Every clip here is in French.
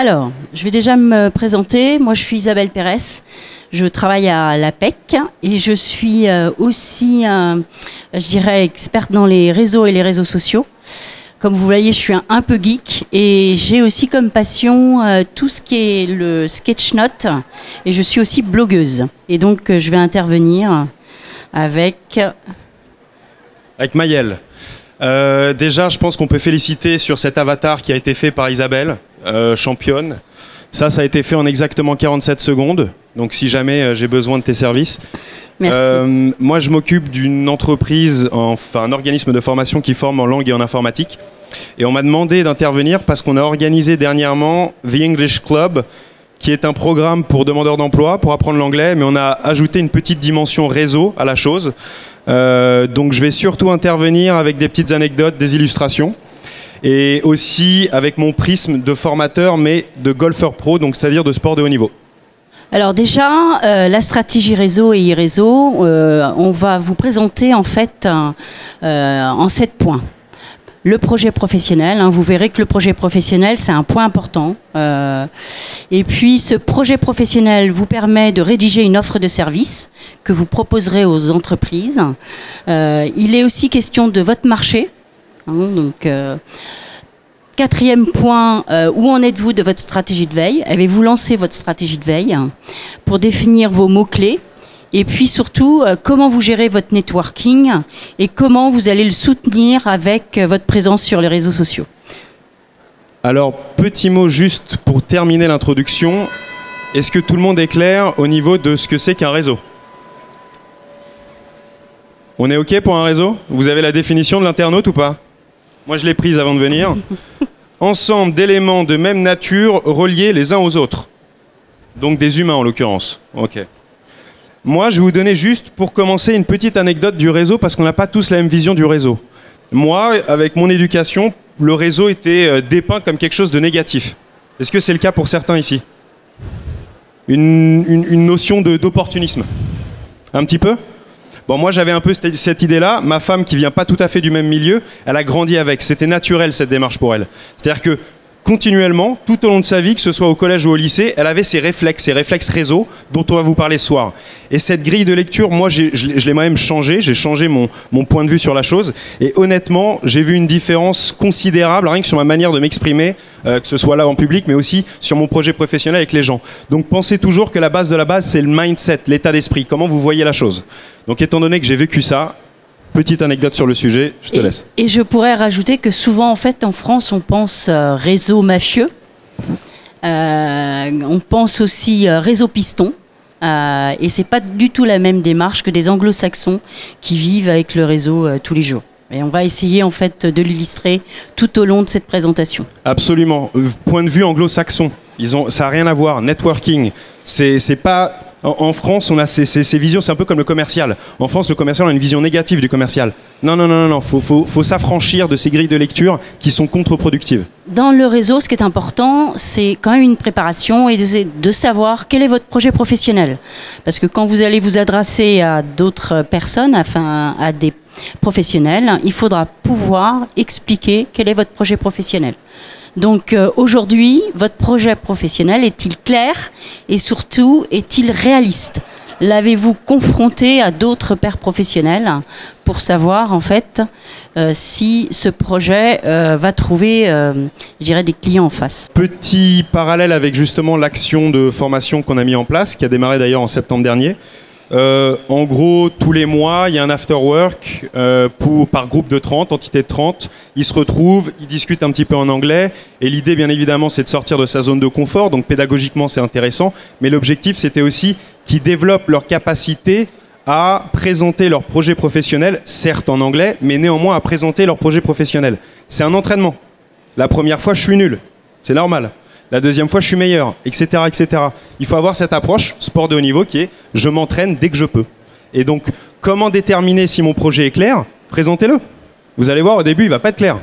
Alors, je vais déjà me présenter. Moi, je suis Isabelle Pérez. Je travaille à l'APEC et je suis euh, aussi, euh, je dirais, experte dans les réseaux et les réseaux sociaux. Comme vous voyez, je suis un, peu geek et j'ai aussi comme passion euh, tout ce qui est le sketch note et je suis aussi blogueuse. Et donc, je vais intervenir avec... Avec Mayel. Déjà, je pense qu'on peut féliciter sur cet avatar qui a été fait par Isabelle, championne. Ça, ça a été fait en exactement 47 secondes. Donc si jamais euh, j'ai besoin de tes services. Merci. Euh, moi, je m'occupe d'une entreprise, enfin un organisme de formation qui forme en langue et en informatique. Et on m'a demandé d'intervenir parce qu'on a organisé dernièrement The English Club, qui est un programme pour demandeurs d'emploi, pour apprendre l'anglais, mais on a ajouté une petite dimension réseau à la chose. Euh, donc je vais surtout intervenir avec des petites anecdotes, des illustrations et aussi avec mon prisme de formateur, mais de golfeur pro, donc c'est-à-dire de sport de haut niveau. Alors déjà, euh, la stratégie réseau et e-réseau, euh, on va vous présenter en fait en sept points. Le projet professionnel, hein, vous verrez que le projet professionnel, c'est un point important. et puis, ce projet professionnel vous permet de rédiger une offre de service que vous proposerez aux entreprises. il est aussi question de votre marché, Hein, donc, euh, quatrième point, euh, où en êtes-vous de votre stratégie de veille? Avez-vous lancé votre stratégie de veille? Pour définir vos mots-clés et puis surtout, euh, comment vous gérez votre networking et comment vous allez le soutenir avec votre présence sur les réseaux sociaux. Alors, petit mot juste pour terminer l'introduction. Est-ce que tout le monde est clair au niveau de ce que c'est qu'un réseau? On est OK pour un réseau? Vous avez la définition de l'internaute ou pas? Moi, je l'ai prise avant de venir. Ensemble d'éléments de même nature reliés les uns aux autres. Donc des humains en l'occurrence. Ok. Moi, je vais vous donner juste pour commencer une petite anecdote du réseau parce qu'on n'a pas tous la même vision du réseau. Moi, avec mon éducation, le réseau était euh, dépeint comme quelque chose de négatif. Est-ce que c'est le cas pour certains ici? Une, une notion d'opportunisme? Un petit peu? Bon, moi j'avais un peu cette, idée-là. Ma femme, qui vient pas tout à fait du même milieu, elle a grandi avec. C'était naturel cette démarche pour elle. C'est-à-dire que continuellement, tout au long de sa vie, que ce soit au collège ou au lycée, elle avait ses réflexes, ses réflexes réseau dont on va vous parler ce soir. Et cette grille de lecture, moi, je, l'ai moi-même changé, j'ai changé mon, mon, point de vue sur la chose. Et honnêtement, j'ai vu une différence considérable, rien que sur ma manière de m'exprimer, euh, que ce soit là en public, mais aussi sur mon projet professionnel avec les gens. Donc pensez toujours que la base de la base, c'est le mindset, l'état d'esprit, comment vous voyez la chose? Donc étant donné que j'ai vécu ça, Petite anecdote sur le sujet, je te laisse. Et je pourrais rajouter que souvent, en fait, en France, on pense euh, réseau mafieux. Euh, on pense aussi euh, réseau piston. et c'est pas du tout la même démarche que des anglo-saxons qui vivent avec le réseau tous les jours. Et on va essayer en fait de l'illustrer tout au long de cette présentation. Absolument. Point de vue anglo-saxon, ils ont, ça n'a rien à voir. Networking, c'est pas en, France, on a ces, visions, c'est un peu comme le commercial. En France, le commercial a une vision négative du commercial. Non, non, non, non, non. Faut, faut, s'affranchir de ces grilles de lecture qui sont contre-productives. Dans le réseau, ce qui est important, c'est quand même une préparation et de savoir quel est votre projet professionnel. Parce que quand vous allez vous adresser à d'autres personnes, enfin à des professionnels, il faudra pouvoir expliquer quel est votre projet professionnel. Donc euh, aujourd'hui, votre projet professionnel est-il clair et surtout est-il réaliste? L'avez-vous confronté à d'autres pairs professionnels pour savoir en fait euh, si ce projet euh, va trouver, je dirais, des clients en face? Petit parallèle avec justement l'action de formation qu'on a mis en place, qui a démarré d'ailleurs en septembre dernier. Euh, en gros, tous les mois, il y a un after work euh, pour, par groupe de 30, entité de 30. Ils se retrouvent, ils discutent un petit peu en anglais. Et l'idée, bien évidemment, c'est de sortir de sa zone de confort. Donc pédagogiquement, c'est intéressant. Mais l'objectif, c'était aussi qu'ils développent leur capacité à présenter leur projet professionnel, certes en anglais, mais néanmoins à présenter leur projet professionnel. C'est un entraînement. La première fois, je suis nul. C'est normal la deuxième fois je suis meilleur, etc., etc. Il faut avoir cette approche sport de haut niveau qui est je m'entraîne dès que je peux. Et donc, comment déterminer si mon projet est clair? Présentez-le. Vous allez voir, au début, il va pas être clair.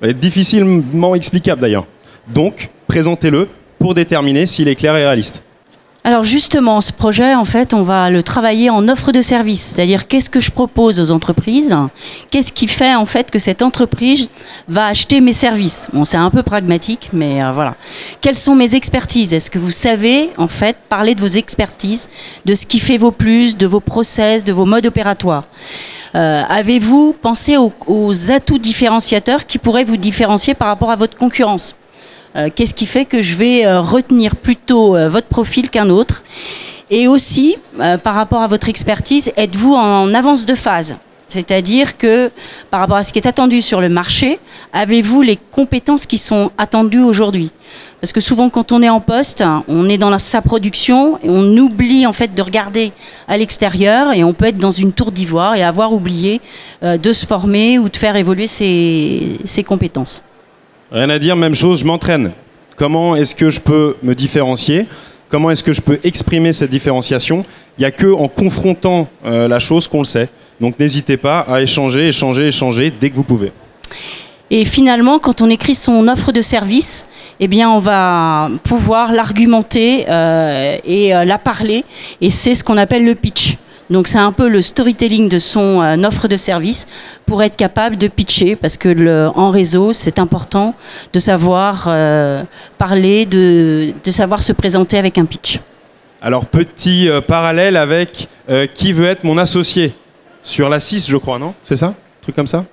Il va être difficilement explicable d'ailleurs. Donc, présentez-le pour déterminer s'il est clair et réaliste. Alors justement, ce projet, en fait, on va le travailler en offre de service, c'est-à-dire qu'est-ce que je propose aux entreprises, qu'est-ce qui fait en fait que cette entreprise va acheter mes services? Bon, c'est un peu pragmatique, mais euh, voilà. Quelles sont mes expertises? Est-ce que vous savez en fait parler de vos expertises, de ce qui fait vos plus, de vos process, de vos modes opératoires? Euh, Avez-vous pensé aux atouts différenciateurs qui pourraient vous différencier par rapport à votre concurrence? Qu'est-ce qui fait que je vais euh, retenir plutôt euh, votre profil qu'un autre? Et aussi, par rapport à votre expertise, êtes-vous en avance de phase? C'est-à-dire que par rapport à ce qui est attendu sur le marché, avez-vous les compétences qui sont attendues aujourd'hui? Parce que souvent quand on est en poste, on est dans sa production et on oublie en fait de regarder à l'extérieur et on peut être dans une tour d'ivoire et avoir oublié de se former ou de faire évoluer ses compétences. Rien à dire, même chose, je m'entraîne. Comment est-ce que je peux me différencier? Comment est-ce que je peux exprimer cette différenciation? Il n'y a que en confrontant euh, la chose qu'on le sait. Donc n'hésitez pas à échanger, échanger, échanger dès que vous pouvez. Et finalement, quand on écrit son offre de service, eh bien, on va pouvoir l'argumenter euh, et euh, la parler. Et c'est ce qu'on appelle le pitch. Donc c'est un peu le storytelling de son euh, offre de service pour être capable de pitcher, parce que le, en réseau, c'est important de savoir euh, parler, de, de, savoir se présenter avec un pitch. Alors petit euh, parallèle avec qui veut être mon associé? Sur la 6, je crois, non? C'est ça? Un truc comme ça?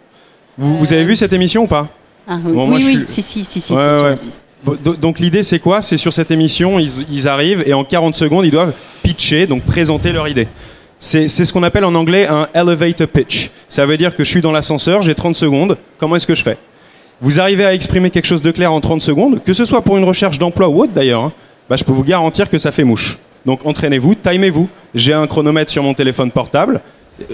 Vous, vous, avez vu cette émission ou pas? ah, Oui, oui, si, si, si, si sur la 6. Donc l'idée c'est quoi? C'est sur cette émission, ils, ils, arrivent et en 40 secondes ils doivent pitcher, donc présenter leur idée. C'est ce qu'on appelle en anglais un elevator pitch. Ça veut dire que je suis dans l'ascenseur, j'ai 30 secondes, comment est-ce que je fais? Vous arrivez à exprimer quelque chose de clair en 30 secondes, que ce soit pour une recherche d'emploi ou autre d'ailleurs, hein, bah, je peux vous garantir que ça fait mouche. Donc entraînez-vous, timez-vous. J'ai un chronomètre sur mon téléphone portable,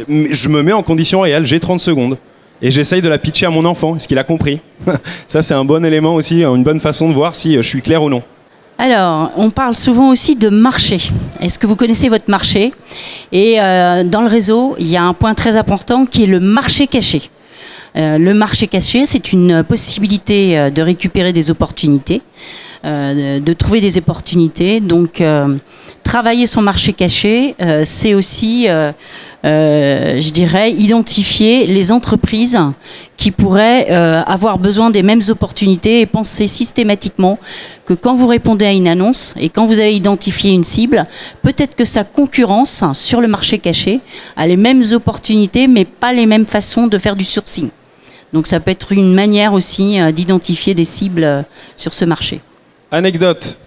je me mets en condition réelle, j'ai 30 secondes. Et j'essaye de la pitcher à mon enfant, est-ce qu'il a compris? Ça c'est un bon élément aussi, une bonne façon de voir si je suis clair ou non. Alors, on parle souvent aussi de marché. Est-ce que vous connaissez votre marché? Et euh, dans le réseau, il y a un point très important qui est le marché caché. Euh, le marché caché, c'est une possibilité euh, de récupérer des opportunités, de trouver des opportunités. Donc, travailler son marché caché, c'est aussi euh, je dirais, identifier les entreprises qui pourraient euh, avoir besoin des mêmes opportunités et penser systématiquement que quand vous répondez à une annonce et quand vous avez identifié une cible, peut-être que sa concurrence sur le marché caché a les mêmes opportunités mais pas les mêmes façons de faire du sourcing. Donc ça peut être une manière aussi euh, d'identifier des cibles sur ce marché. Anecdote.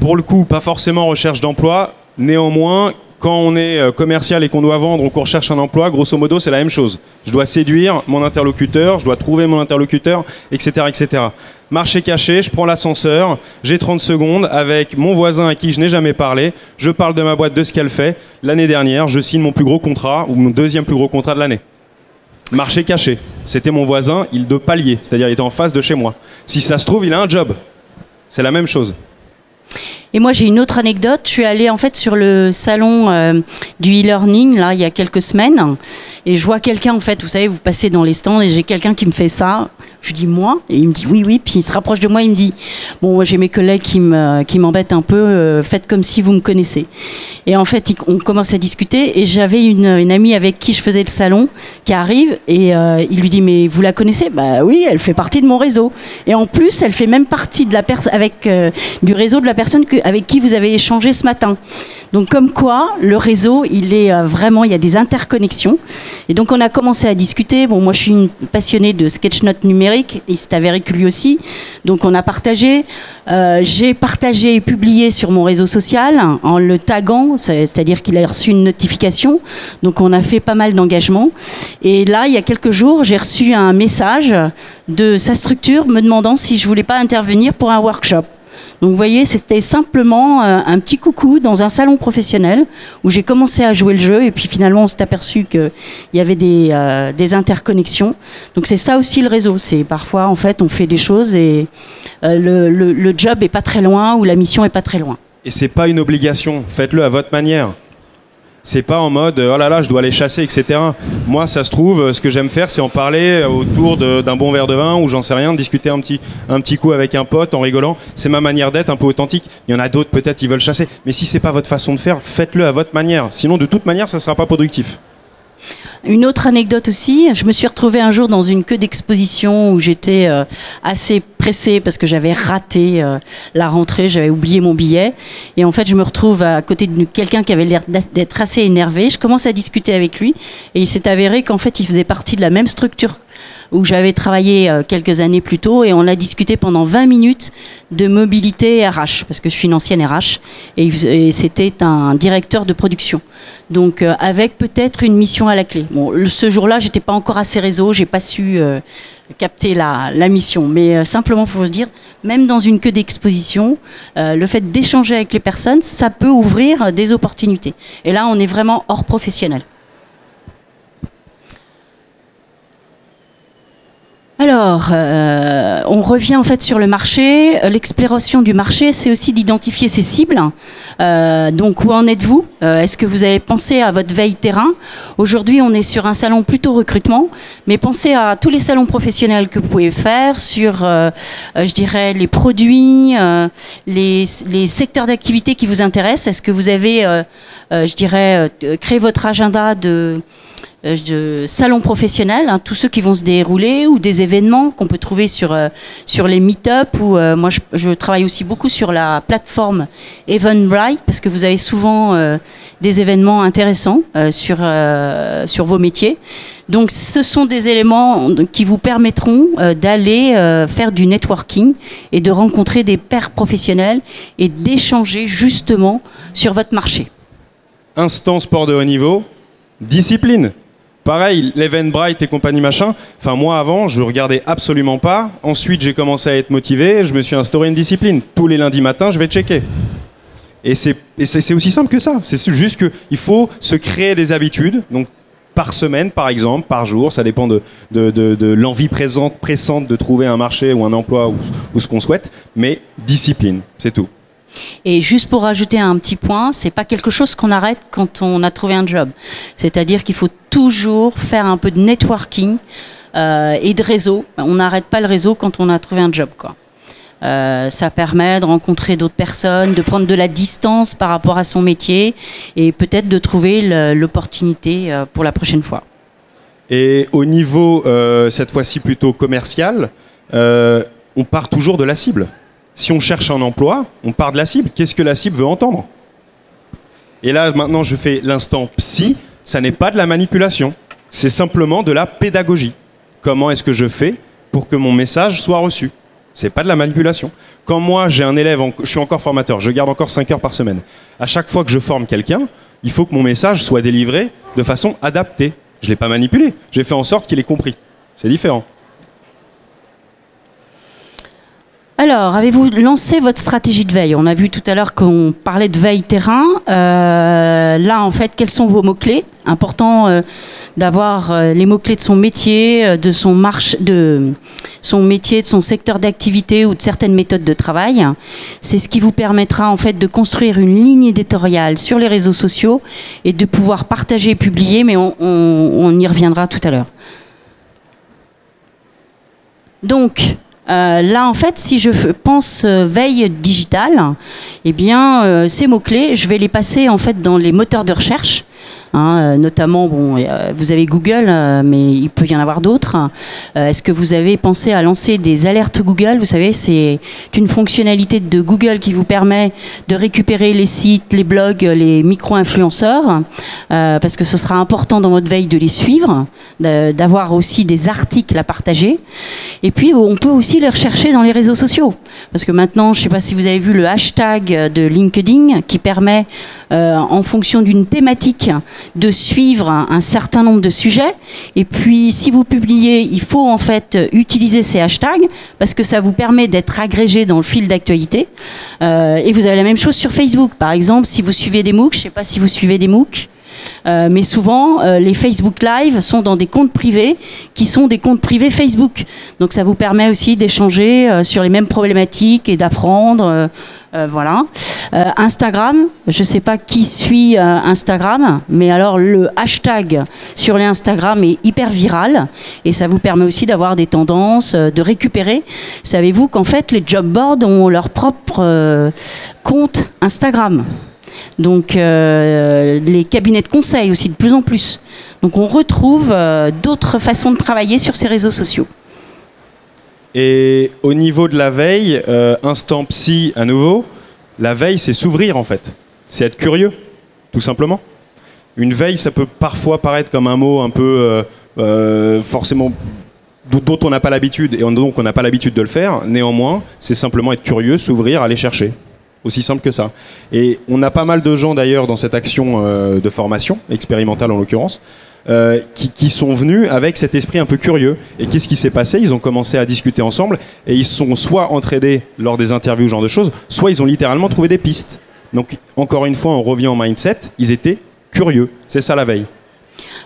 Pour le coup, pas forcément recherche d'emploi, néanmoins, quand on est euh, commercial et qu'on doit vendre ou qu'on recherche un emploi, grosso modo, c'est la même chose. Je dois séduire mon interlocuteur, je dois trouver mon interlocuteur, etc. etc. Marché caché, je prends l'ascenseur, j'ai 30 secondes avec mon voisin à qui je n'ai jamais parlé, je parle de ma boîte, de ce qu'elle fait. L'année dernière, je signe mon plus gros contrat ou mon deuxième plus gros contrat de l'année. Marché caché, c'était mon voisin, il de palier, c'est-à-dire il était en face de chez moi. Si ça se trouve, il a un job. C'est la même chose. Et moi, j'ai une autre anecdote. Je suis allée en fait sur le salon euh, du e-learning là il y a quelques semaines, et je vois quelqu'un en fait. Vous savez, vous passez dans les stands et j'ai quelqu'un qui me fait ça. Je dis moi, et il me dit oui, oui. Puis il se rapproche de moi, il me dit bon, j'ai mes collègues qui me qui m'embêtent un peu. Euh, faites comme si vous me connaissez. Et en fait, on commence à discuter, et j'avais une, amie avec qui je faisais le salon qui arrive, et euh, il lui dit mais vous la connaissez? Bah oui, elle fait partie de mon réseau. Et en plus, elle fait même partie de la avec du réseau de la personne que avec qui vous avez échangé ce matin. Donc comme quoi, le réseau, il est euh, vraiment, il y a des interconnexions. Et donc on a commencé à discuter. Bon, moi je suis une passionnée de sketchnote numérique, et c'est avéré que lui aussi. Donc on a partagé. Euh, j'ai partagé et publié sur mon réseau social en le taguant, c'est-à-dire qu'il a reçu une notification. Donc on a fait pas mal d'engagement. Et là, il y a quelques jours, j'ai reçu un message de sa structure me demandant si je voulais pas intervenir pour un workshop. Donc vous voyez, c'était simplement euh, un petit coucou dans un salon professionnel où j'ai commencé à jouer le jeu et puis finalement on s'est aperçu qu'il y avait des, euh, des interconnexions. Donc c'est ça aussi le réseau. C'est parfois en fait on fait des choses et euh, le, job est pas très loin ou la mission est pas très loin. Et c'est pas une obligation. Faites-le à votre manière. C'est pas en mode oh là là, je dois aller chasser, etc. Moi, ça se trouve, ce que j'aime faire, c'est en parler autour d'un bon verre de vin ou j'en sais rien, discuter un petit, un petit coup avec un pote en rigolant. C'est ma manière d'être, un peu authentique. Il y en a d'autres, peut-être, ils veulent chasser. Mais si c'est pas votre façon de faire, faites-le à votre manière. Sinon, de toute manière, ça sera pas productif. Une autre anecdote aussi, je me suis retrouvée un jour dans une queue d'exposition où j'étais euh, assez pressée parce que j'avais raté euh, la rentrée, j'avais oublié mon billet. Et en fait, je me retrouve à côté de quelqu'un qui avait l'air d'être assez énervé. Je commence à discuter avec lui et il s'est avéré qu'en fait, il faisait partie de la même structure où j'avais travaillé euh, quelques années plus tôt et on a discuté pendant 20 minutes de mobilité RH parce que je suis une ancienne RH et, c'était un directeur de production. Donc euh, avec peut-être une mission à la clé. Bon, ce jour-là, j'étais pas encore assez réseau, j'ai pas su euh, capter la, mission. Mais simplement pour vous dire, même dans une queue d'exposition, le fait d'échanger avec les personnes, ça peut ouvrir des opportunités. Et là, on est vraiment hors professionnel. Alors, euh, on revient en fait sur le marché. L'exploration du marché, c'est aussi d'identifier ses cibles. Euh, donc, où en êtes-vous? Euh, Est-ce que vous avez pensé à votre veille terrain? Aujourd'hui, on est sur un salon plutôt recrutement, mais pensez à tous les salons professionnels que vous pouvez faire sur, je dirais, les produits, les, les, secteurs d'activité qui vous intéressent. Est-ce que vous avez, je dirais, créé votre agenda de euh, de salons professionnels, hein, tous ceux qui vont se dérouler, ou des événements qu'on peut trouver sur, euh, sur les meet-up, ou euh, moi je, travaille aussi beaucoup sur la plateforme Eventbrite, parce que vous avez souvent des événements intéressants sur, sur vos métiers. Donc ce sont des éléments qui vous permettront d'aller faire du networking et de rencontrer des pairs professionnels et d'échanger justement sur votre marché. Instant sport de haut niveau, discipline. Pareil, l'Eventbrite et compagnie machin. Enfin, moi avant, je regardais absolument pas. Ensuite, j'ai commencé à être motivé. Je me suis instauré une discipline. Tous les lundis matins, je vais checker. Et c'est aussi simple que ça. C'est juste qu'il faut se créer des habitudes. Donc, par semaine, par exemple, par jour, ça dépend de, de, l'envie présente, pressante de trouver un marché ou un emploi ou ce qu'on souhaite. Mais discipline, c'est tout. Et juste pour rajouter un petit point, c'est pas quelque chose qu'on arrête quand on a trouvé un job. C'est-à-dire qu'il faut toujours faire un peu de networking euh, et de réseau. On n'arrête pas le réseau quand on a trouvé un job, quoi. Euh, ça permet de rencontrer d'autres personnes, de prendre de la distance par rapport à son métier et peut-être de trouver l'opportunité euh, pour la prochaine fois. Et au niveau, cette fois-ci plutôt commercial, on part toujours de la cible si on cherche un emploi, on part de la cible. Qu'est-ce que la cible veut entendre? Et là, maintenant, je fais l'instant psy. Ça n'est pas de la manipulation. C'est simplement de la pédagogie. Comment est-ce que je fais pour que mon message soit reçu? C'est pas de la manipulation. Quand moi, j'ai un élève, je suis encore formateur, je garde encore 5 heures par semaine. À chaque fois que je forme quelqu'un, il faut que mon message soit délivré de façon adaptée. Je ne l'ai pas manipulé. J'ai fait en sorte qu'il ait compris. C'est différent. Alors, avez-vous lancé votre stratégie de veille? On a vu tout à l'heure qu'on parlait de veille terrain. Euh, là, en fait, quels sont vos mots-clés? Important euh, d'avoir euh, les mots-clés de son métier, de son marche, de son métier, de son secteur d'activité ou de certaines méthodes de travail. C'est ce qui vous permettra en fait de construire une ligne éditoriale sur les réseaux sociaux et de pouvoir partager et publier, mais on y reviendra tout à l'heure. Donc, euh, là, en fait, si je pense euh, veille digitale, eh bien, euh, ces mots-clés, je vais les passer en fait dans les moteurs de recherche Hein, euh, notamment, bon, euh, vous avez Google, euh, mais il peut y en avoir d'autres. Est-ce que vous avez pensé à lancer des alertes Google? Vous savez, c'est une fonctionnalité de Google qui vous permet de récupérer les sites, les blogs, les micro-influenceurs, parce que ce sera important dans votre veille de les suivre, d'avoir aussi des articles à partager. Et puis, on peut aussi les rechercher dans les réseaux sociaux, parce que maintenant, je ne sais pas si vous avez vu le hashtag de LinkedIn qui permet, en fonction d'une thématique, de suivre un, certain nombre de sujets. Et puis, si vous publiez, il faut en fait utiliser ces hashtags parce que ça vous permet d'être agrégé dans le fil d'actualité. Euh, et vous avez la même chose sur Facebook. Par exemple, si vous suivez des MOOC, je ne sais pas si vous suivez des MOOC. Euh, mais souvent, euh, les Facebook Live sont dans des comptes privés qui sont des comptes privés Facebook. Donc ça vous permet aussi d'échanger euh, sur les mêmes problématiques et d'apprendre. voilà. Instagram, je ne sais pas qui suit Instagram, mais alors le hashtag sur les Instagram est hyper viral et ça vous permet aussi d'avoir des tendances, de récupérer. Savez-vous qu'en fait les job boards ont leur propre compte Instagram? Donc euh, les cabinets de conseil aussi de plus en plus. Donc on retrouve euh, d'autres façons de travailler sur ces réseaux sociaux. Et au niveau de la veille, euh, instant psy à nouveau, la veille c'est s'ouvrir en fait. C'est être curieux, tout simplement. Une veille, ça peut parfois paraître comme un mot un peu forcément dont on n'a pas l'habitude et donc on n'a pas l'habitude de le faire. Néanmoins, c'est simplement être curieux, s'ouvrir, aller chercher. Aussi simple que ça. Et on a pas mal de gens d'ailleurs dans cette action euh, de formation, expérimentale en l'occurrence, euh, qui, sont venus avec cet esprit un peu curieux. Et qu'est-ce qui s'est passé? Ils ont commencé à discuter ensemble et ils sont soit entraînés lors des interviews, genre de choses, soit ils ont littéralement trouvé des pistes. Donc encore une fois, on revient au mindset, ils étaient curieux. C'est ça la veille.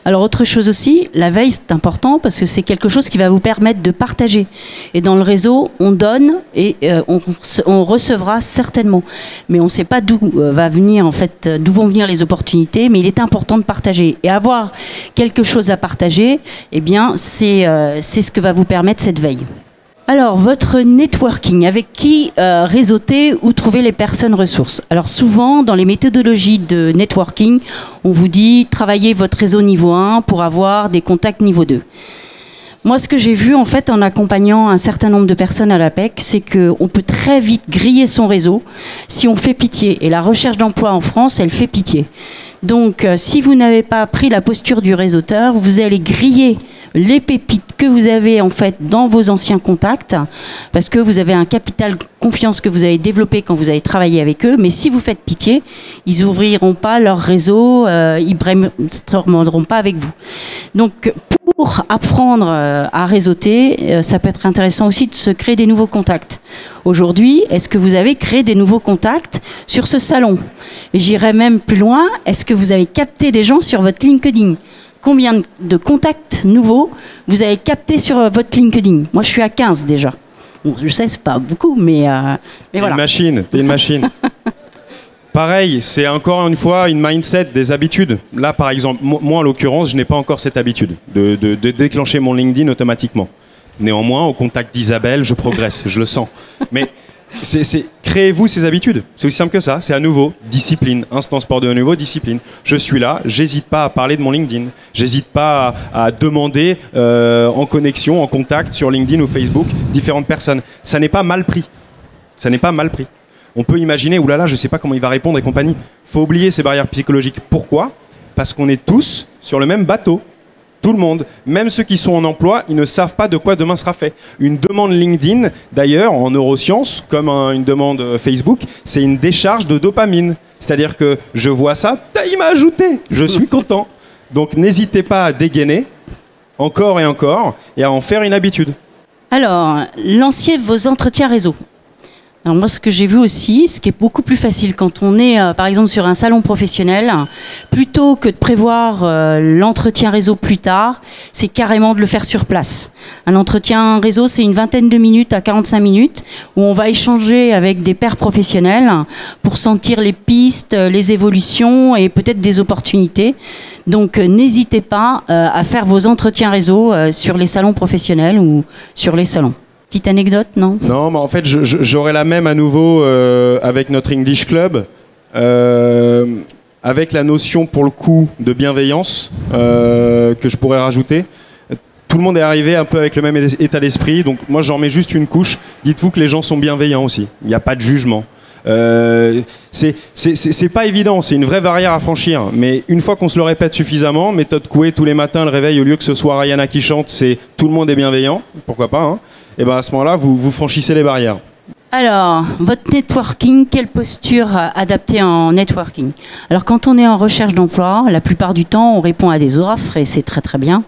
Alors autre chose aussi, la veille c'est important parce que c'est quelque chose qui va vous permettre de partager. Et dans le réseau, on donne et euh, on, recevra certainement. Mais on ne sait pas d'où euh, va venir en fait, euh, d'où vont venir les opportunités. Mais il est important de partager et avoir quelque chose à partager. Eh bien, c'est c'est ce que va vous permettre cette veille. Alors, votre networking, avec qui euh, réseauter ou trouver les personnes ressources? Alors souvent, dans les méthodologies de networking, on vous dit travaillez votre réseau niveau 1 pour avoir des contacts niveau 2. Moi, ce que j'ai vu en fait en accompagnant un certain nombre de personnes à l'APEC, c'est qu'on peut très vite griller son réseau si on fait pitié. Et la recherche d'emploi en France, elle fait pitié. Donc, euh, si vous n'avez pas pris la posture du réseauteur, vous allez griller les pépites que vous avez en fait dans vos anciens contacts, parce que vous avez un capital confiance que vous avez développé quand vous avez travaillé avec eux. Mais si vous faites pitié, ils ouvriront pas leur réseau, euh, ils brainstormeront pas avec vous. Donc, pour apprendre euh, à réseauter, euh, ça peut être intéressant aussi de se créer des nouveaux contacts. Aujourd'hui, est-ce que vous avez créé des nouveaux contacts sur ce salon? J'irai même plus loin, est-ce que vous avez capté des gens sur votre LinkedIn? Combien de- contacts nouveaux vous avez captés sur euh, votre LinkedIn? Moi, je suis à 15 déjà. Bon, je sais, c'est pas beaucoup, mais, euh, mais voilà. une machine, t'es une machine. Pareil, c'est encore une fois une mindset, des habitudes. Là, par exemple, mo- moi en l'occurrence, je n'ai pas encore cette habitude de, déclencher mon LinkedIn automatiquement. Néanmoins, au contact d'Isabelle, je progresse, je le sens. Mais c'est, créez-vous ces habitudes. C'est aussi simple que ça. C'est à nouveau discipline. Instant sport de haut niveau, discipline. Je suis là, j'hésite pas à parler de mon LinkedIn. J'hésite pas à, à demander euh, en connexion, en contact sur LinkedIn ou Facebook différentes personnes. Ça n'est pas mal pris. Ça n'est pas mal pris. On peut imaginer, oulala, je sais pas comment il va répondre et compagnie. Faut oublier ces barrières psychologiques. Pourquoi? Parce qu'on est tous sur le même bateau. Tout le monde, même ceux qui sont en emploi, ils ne savent pas de quoi demain sera fait. Une demande LinkedIn, d'ailleurs, en neurosciences, comme un- une demande Facebook, c'est une décharge de dopamine. C'est-à-dire que je vois ça, il m'a ajouté, je suis content. Donc n'hésitez pas à dégainer, encore et encore, et à en faire une habitude. Alors, lanciez vos entretiens réseau. Alors moi, ce que j'ai vu aussi, ce qui est beaucoup plus facile quand on est, euh, par exemple, sur un salon professionnel, plutôt que de prévoir euh, l'entretien réseau plus tard, c'est carrément de le faire sur place. Un entretien réseau, c'est une vingtaine de minutes à 45 minutes où on va échanger avec des pairs professionnels pour sentir les pistes, euh, les évolutions et peut-être des opportunités. Donc, n'hésitez pas à faire vos entretiens réseau sur les salons professionnels ou sur les salons. Petite anecdote, non Non, mais en fait, j'aurais la même à nouveau euh, avec notre English Club, euh, avec la notion pour le coup de bienveillance euh, que je pourrais rajouter. Tout le monde est arrivé un peu avec le même état d'esprit, donc moi j'en mets juste une couche. Dites-vous que les gens sont bienveillants aussi. Il n'y a pas de jugement. Euh, c'est pas évident, c'est une vraie barrière à franchir. Mais une fois qu'on se le répète suffisamment, méthode Coué tous les matins, le réveil, au lieu que ce soit Rihanna qui chante, c'est tout le monde est bienveillant, pourquoi pas, hein et ben à ce moment-là, vous, vous franchissez les barrières. Alors, votre networking, quelle posture euh, adapter en networking? Alors, quand on est en recherche d'emploi, la plupart du temps, on répond à des offres et c'est très très bien.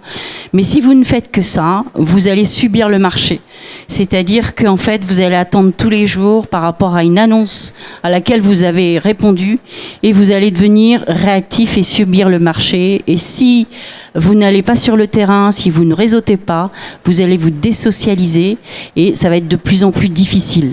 Mais si vous ne faites que ça, vous allez subir le marché. C'est-à-dire qu'en fait, vous allez attendre tous les jours par rapport à une annonce à laquelle vous avez répondu et vous allez devenir réactif et subir le marché. Et si vous n'allez pas sur le terrain, si vous ne réseautez pas, vous allez vous désocialiser et ça va être de plus en plus difficile.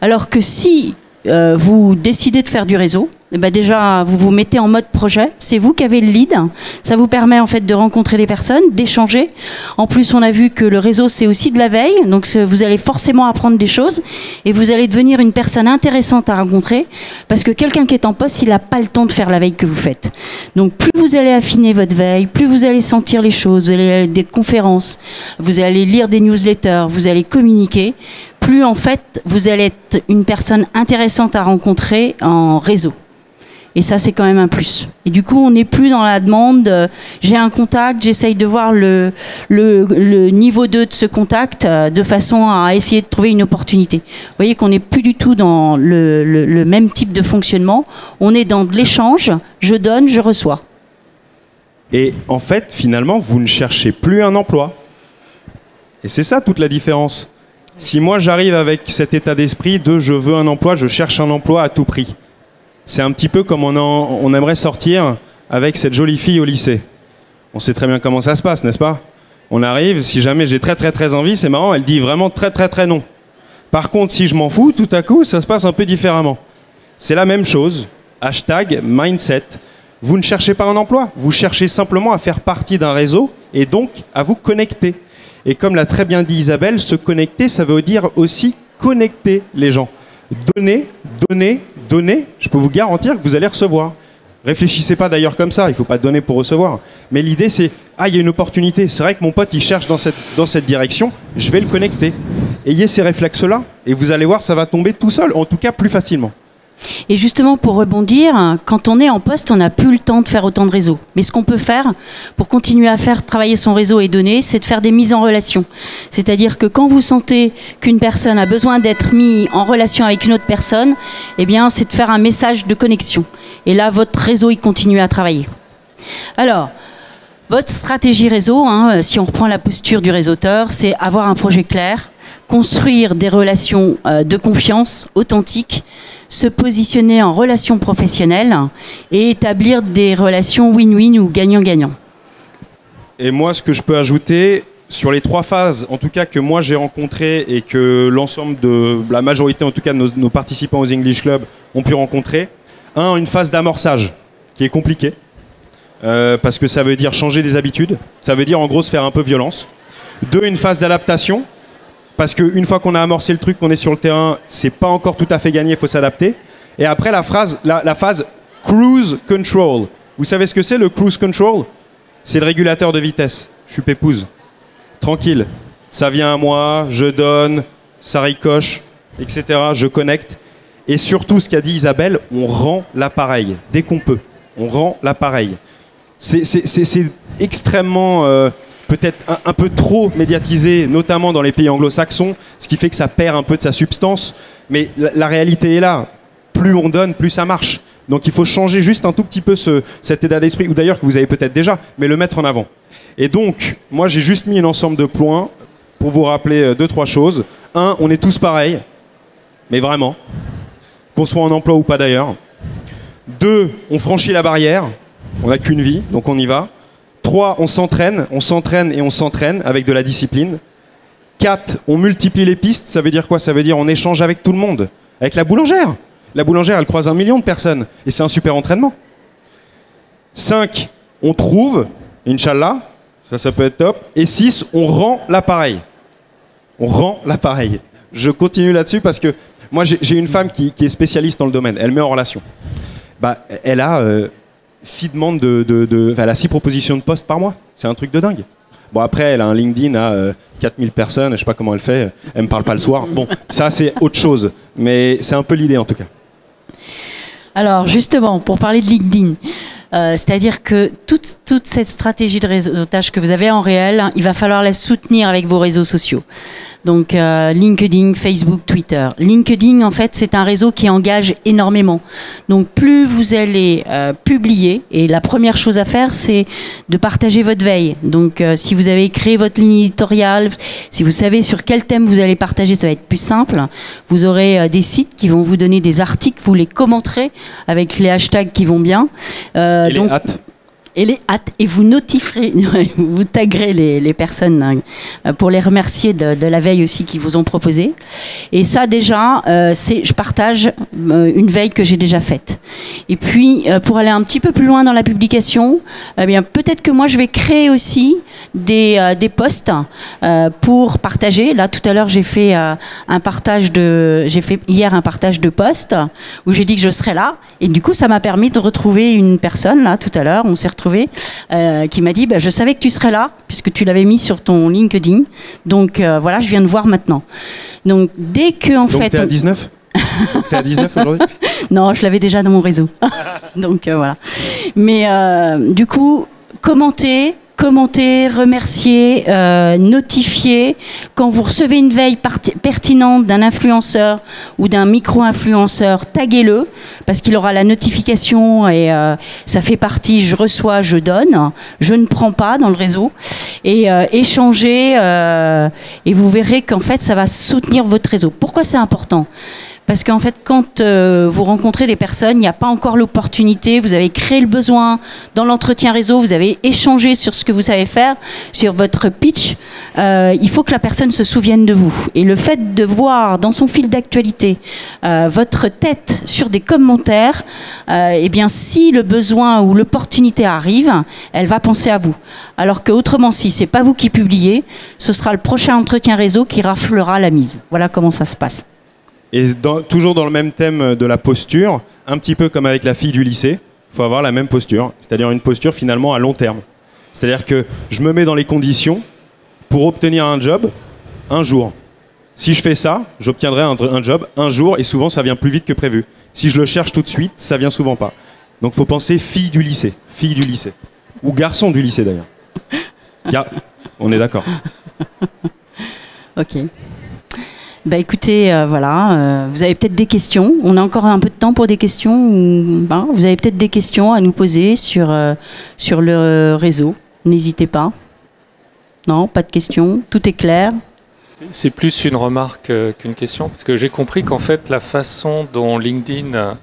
Alors que si euh, vous décidez de faire du réseau, eh ben déjà, vous vous mettez en mode projet. C'est vous qui avez le lead. Ça vous permet en fait de rencontrer les personnes, d'échanger. En plus, on a vu que le réseau c'est aussi de la veille, donc vous allez forcément apprendre des choses et vous allez devenir une personne intéressante à rencontrer parce que quelqu'un qui est en poste, il n'a pas le temps de faire la veille que vous faites. Donc, plus vous allez affiner votre veille, plus vous allez sentir les choses, vous allez aller des conférences, vous allez lire des newsletters, vous allez communiquer, plus en fait vous allez être une personne intéressante à rencontrer en réseau. Et ça, c'est quand même un plus. Et du coup, on n'est plus dans la demande, euh, j'ai un contact, j'essaye de voir le, niveau 2 de ce contact euh, de façon à essayer de trouver une opportunité. Vous voyez qu'on n'est plus du tout dans le, le, même type de fonctionnement. On est dans de l'échange, je donne, je reçois. Et en fait, finalement, vous ne cherchez plus un emploi. Et c'est ça toute la différence. Si moi j'arrive avec cet état d'esprit de je veux un emploi, je cherche un emploi à tout prix, c'est un petit peu comme on, aimerait sortir avec cette jolie fille au lycée. On sait très bien comment ça se passe, n'est-ce pas? On arrive, si jamais j'ai très très très envie, c'est marrant, elle dit vraiment très très très non. Par contre, si je m'en fous, tout à coup, ça se passe un peu différemment. C'est la même chose. Hashtag mindset. Vous ne cherchez pas un emploi, vous cherchez simplement à faire partie d'un réseau et donc à vous connecter. Et comme l'a très bien dit Isabelle, se connecter, ça veut dire aussi connecter les gens. Donner, donner, donner, je peux vous garantir que vous allez recevoir. Réfléchissez pas d'ailleurs comme ça, il ne faut pas donner pour recevoir. Mais l'idée c'est, ah il y a une opportunité, c'est vrai que mon pote il cherche dans cette, dans cette direction, je vais le connecter. Ayez ces réflexes-là et vous allez voir, ça va tomber tout seul, en tout cas plus facilement. Et justement, pour rebondir, quand on est en poste, on n'a plus le temps de faire autant de réseaux. Mais ce qu'on peut faire pour continuer à faire travailler son réseau et donner, c'est de faire des mises en relation. C'est-à-dire que quand vous sentez qu'une personne a besoin d'être mise en relation avec une autre personne, eh bien, c'est de faire un message de connexion. Et là, votre réseau, il continue à travailler. Alors, votre stratégie réseau, hein, si on reprend la posture du réseauteur, c'est avoir un projet clair, construire des relations euh, de confiance authentiques, se positionner en relation professionnelle et établir des relations win-win ou gagnant-gagnant. Et moi, ce que je peux ajouter, sur les trois phases, en tout cas que moi j'ai rencontrées et que l'ensemble de la majorité, en tout cas de nos, participants aux English Club ont pu rencontrer, un, une phase d'amorçage qui est compliquée, euh, parce que ça veut dire changer des habitudes, ça veut dire en gros se faire un peu violence. Deux, une phase d'adaptation, parce qu'une fois qu'on a amorcé le truc, qu'on est sur le terrain, c'est pas encore tout à fait gagné, il faut s'adapter. Et après, la, phrase, la, phase cruise control. Vous savez ce que c'est le cruise control? C'est le régulateur de vitesse. Je suis pépouse. Tranquille. Ça vient à moi, je donne, ça ricoche, etc. Je connecte. Et surtout, ce qu'a dit Isabelle, on rend l'appareil dès qu'on peut. On rend l'appareil. C'est extrêmement. Euh, peut-être un, peu trop médiatisé, notamment dans les pays anglo-saxons, ce qui fait que ça perd un peu de sa substance. Mais la, réalité est là. Plus on donne, plus ça marche. Donc il faut changer juste un tout petit peu ce, cet état d'esprit, ou d'ailleurs que vous avez peut-être déjà, mais le mettre en avant. Et donc, moi j'ai juste mis un ensemble de points pour vous rappeler euh, deux, trois choses. Un, on est tous pareils, mais vraiment, qu'on soit en emploi ou pas d'ailleurs. Deux, on franchit la barrière, on n'a qu'une vie, donc on y va. 3, on s'entraîne, on s'entraîne et on s'entraîne avec de la discipline. 4, on multiplie les pistes. Ça veut dire quoi? Ça veut dire on échange avec tout le monde. Avec la boulangère. La boulangère, elle croise un million de personnes. Et c'est un super entraînement. 5, on trouve, Inch'Allah. Ça, ça peut être top. Et 6, on rend l'appareil. On rend l'appareil. Je continue là-dessus parce que moi, j'ai une femme qui, est spécialiste dans le domaine. Elle met en relation. Bah, elle a euh, six demandes de, de, elle a six propositions de poste par mois. C'est un truc de dingue. Bon, après, elle a un LinkedIn à 4000 euh, personnes, je sais pas comment elle fait, elle me parle pas le soir. Bon, ça, c'est autre chose. Mais c'est un peu l'idée, en tout cas. Alors, justement, pour parler de LinkedIn, euh, c'est-à-dire que toute, toute, cette stratégie de réseautage que vous avez en réel, il va falloir la soutenir avec vos réseaux sociaux. Donc euh, LinkedIn, Facebook, Twitter. LinkedIn, en fait, c'est un réseau qui engage énormément. Donc plus vous allez euh, publier, et la première chose à faire, c'est de partager votre veille. Donc euh, si vous avez créé votre ligne éditoriale, si vous savez sur quel thème vous allez partager, ça va être plus simple. Vous aurez des sites qui vont vous donner des articles, vous les commenterez avec les hashtags qui vont bien. et donc, les et vous notifierez, vous taguerez les, personnes hein, pour les remercier de, la veille aussi qui vous ont proposé. Et ça déjà, euh, je partage euh, une veille que j'ai déjà faite. Et puis euh, pour aller un petit peu plus loin dans la publication, eh bien peut-être que moi je vais créer aussi des, euh, des posts euh, pour partager. Là tout à l'heure j'ai fait un partage de, j'ai fait hier un partage de posts où j'ai dit que je serais là et du coup ça m'a permis de retrouver une personne là tout à l'heure. On s'est euh, qui m'a dit bah, Je savais que tu serais là, puisque tu l'avais mis sur ton LinkedIn. Donc euh, voilà, je viens de voir maintenant. Donc dès que, en Donc fait. T'es à 19 T'es à 19 aujourd'hui? Non, je l'avais déjà dans mon réseau. Donc euh, voilà. Mais du coup, commenter, commenter, remercier, euh, notifier. Quand vous recevez une veille pertinente d'un influenceur ou d'un micro-influenceur, taguez-le parce qu'il aura la notification et euh, ça fait partie, je reçois, je donne, je ne prends pas dans le réseau. Et euh, échanger euh, et vous verrez qu'en fait ça va soutenir votre réseau. Pourquoi c'est important? Parce qu'en fait, quand euh, vous rencontrez des personnes, il n'y a pas encore l'opportunité, vous avez créé le besoin dans l'entretien réseau, vous avez échangé sur ce que vous savez faire, sur votre pitch, euh, il faut que la personne se souvienne de vous. Et le fait de voir dans son fil d'actualité euh, votre tête sur des commentaires, eh bien, si le besoin ou l'opportunité arrive, elle va penser à vous. Alors que autrement, si c'est pas vous qui publiez, ce sera le prochain entretien réseau qui raflera la mise. Voilà comment ça se passe. Et dans, toujours dans le même thème de la posture, un petit peu comme avec la fille du lycée, il faut avoir la même posture, c'est-à-dire une posture finalement à long terme. C'est-à-dire que je me mets dans les conditions pour obtenir un job un jour. Si je fais ça, j'obtiendrai un, un, job un jour et souvent ça vient plus vite que prévu. Si je le cherche tout de suite, ça vient souvent pas. Donc faut penser fille du lycée, fille du lycée. Ou garçon du lycée d'ailleurs. On est d'accord. Ok. Bah écoutez, euh, voilà, euh, vous avez peut-être des questions. On a encore un peu de temps pour des questions. Ou, bah, vous avez peut-être des questions à nous poser sur, euh, sur le réseau. N'hésitez pas. Non, pas de questions. Tout est clair. C'est plus une remarque qu'une question, parce que j'ai compris qu'en fait, la façon dont LinkedIn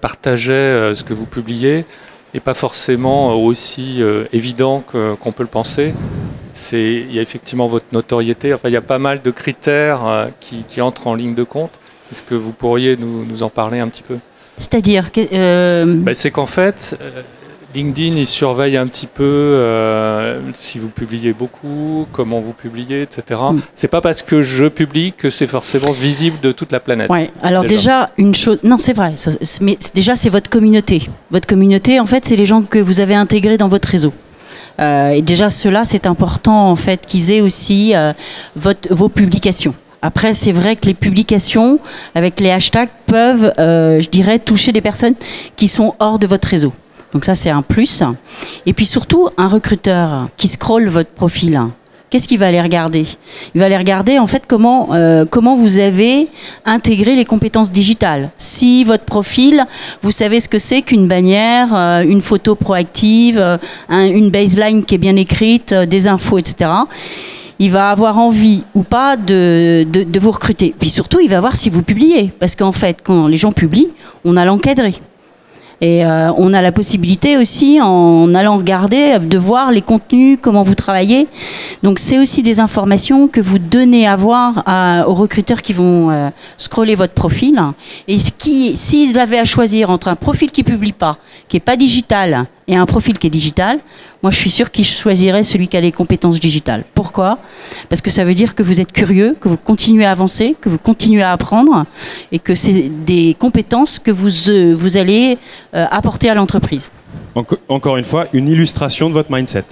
partageait ce que vous publiez n'est pas forcément aussi évident qu'on peut le penser c'est il y a effectivement votre notoriété. Enfin, il y a pas mal de critères euh, qui, qui, entrent en ligne de compte. Est-ce que vous pourriez nous, nous, en parler un petit peu? C'est-à-dire que euh... ben, c'est qu'en fait, euh, LinkedIn il surveille un petit peu euh, si vous publiez beaucoup, comment vous publiez, etc. Mm. C'est pas parce que je publie que c'est forcément visible de toute la planète. Ouais. Alors déjà, déjà une chose, non c'est vrai, mais déjà c'est votre communauté. Votre communauté, en fait, c'est les gens que vous avez intégrés dans votre réseau. Euh, et déjà, cela, c'est important en fait qu'ils aient aussi euh, votre, vos publications. Après, c'est vrai que les publications avec les hashtags peuvent, euh, je dirais, toucher des personnes qui sont hors de votre réseau. Donc ça, c'est un plus. Et puis surtout, un recruteur qui scrolle votre profil, qu'est-ce qu'il va aller regarder? Il va aller regarder en fait comment, euh, comment vous avez intégré les compétences digitales. Si votre profil, vous savez ce que c'est qu'une bannière, euh, une photo proactive, euh, un, une baseline qui est bien écrite, des infos, etc. Il va avoir envie ou pas de, de, de vous recruter. Puis surtout, il va voir si vous publiez. Parce qu'en fait, quand les gens publient, on a l'encadré. Et euh, on a la possibilité aussi, en allant regarder, de voir les contenus, comment vous travaillez. Donc c'est aussi des informations que vous donnez à voir aux recruteurs qui vont euh, scroller votre profil. Et s'ils avaient à choisir entre un profil qui publie pas, qui est pas digital, et un profil qui est digital, moi je suis sûr qu'ils choisiraient celui qui a les compétences digitales. Pourquoi? Parce que ça veut dire que vous êtes curieux, que vous continuez à avancer, que vous continuez à apprendre et que c'est des compétences que vous, euh, vous allez euh, apporter à l'entreprise. Encore une fois, une illustration de votre mindset.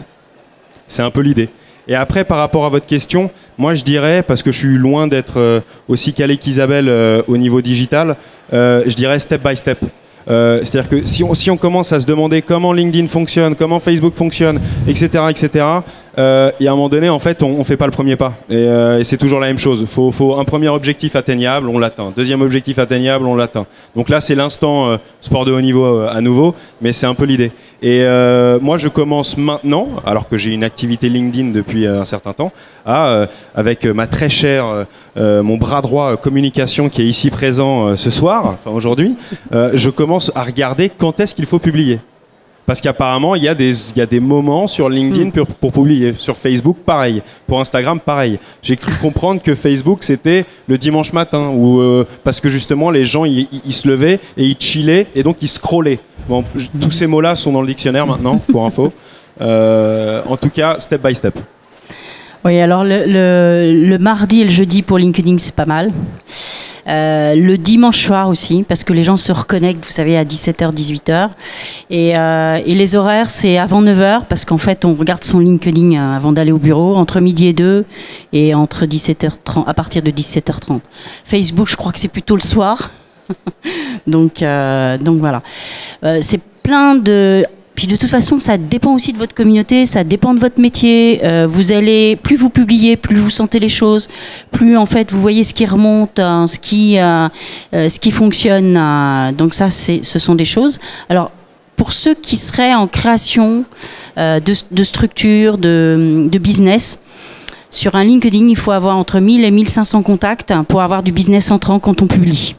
C'est un peu l'idée. Et après, par rapport à votre question, moi je dirais, parce que je suis loin d'être euh, aussi calé qu'Isabelle au niveau digital, je dirais step by step. Euh, C'est-à-dire que si on, si on, commence à se demander comment LinkedIn fonctionne, comment Facebook fonctionne, etc., etc., euh, et à un moment donné, en fait, on, on fait pas le premier pas. Et, euh, c'est toujours la même chose. Faut, faut un premier objectif atteignable, on l'atteint. Deuxième objectif atteignable, on l'atteint. Donc là, c'est l'instant euh, sport de haut niveau euh, à nouveau, mais c'est un peu l'idée. Et moi, je commence maintenant, alors que j'ai une activité LinkedIn depuis un certain temps, avec ma très chère, mon bras droit communication qui est ici présent ce soir, enfin aujourd'hui, je commence à regarder quand est-ce qu'il faut publier. Parce qu'apparemment, il y, a des- il y a des moments sur LinkedIn pour, pour publier. Sur Facebook, pareil. Pour Instagram, pareil. J'ai cru comprendre que Facebook, c'était le dimanche matin. Où, euh, parce que justement, les gens, ils, se levaient et ils chillaient et donc ils scrollaient. Bon, tous ces mots-là sont dans le dictionnaire maintenant, pour info. Euh, en tout cas, step by step. Oui, alors le, le- le mardi et le jeudi pour LinkedIn, c'est pas mal. Euh, le dimanche soir aussi, parce que les gens se reconnectent, vous savez, à 17h, 18h. Et, euh, et les horaires, c'est avant 9h, parce qu'en fait, on regarde son LinkedIn euh, avant d'aller au bureau, entre midi et 2, et entre 17h30, à partir de 17h30. Facebook, je crois que c'est plutôt le soir. donc, euh, donc voilà. Euh, c'est plein de. Puis de toute façon, ça dépend aussi de votre communauté, ça dépend de votre métier. Euh, vous allez, plus vous publiez, plus vous sentez les choses, plus en fait vous voyez ce qui remonte, hein, ce qui, euh, euh, ce qui fonctionne. euh, donc ça, c'est, ce sont des choses. Alors pour ceux qui seraient en création euh, de, de structures, de, de business, sur un LinkedIn, il faut avoir entre 1000 et 1500 contacts pour avoir du business entrant quand on publie.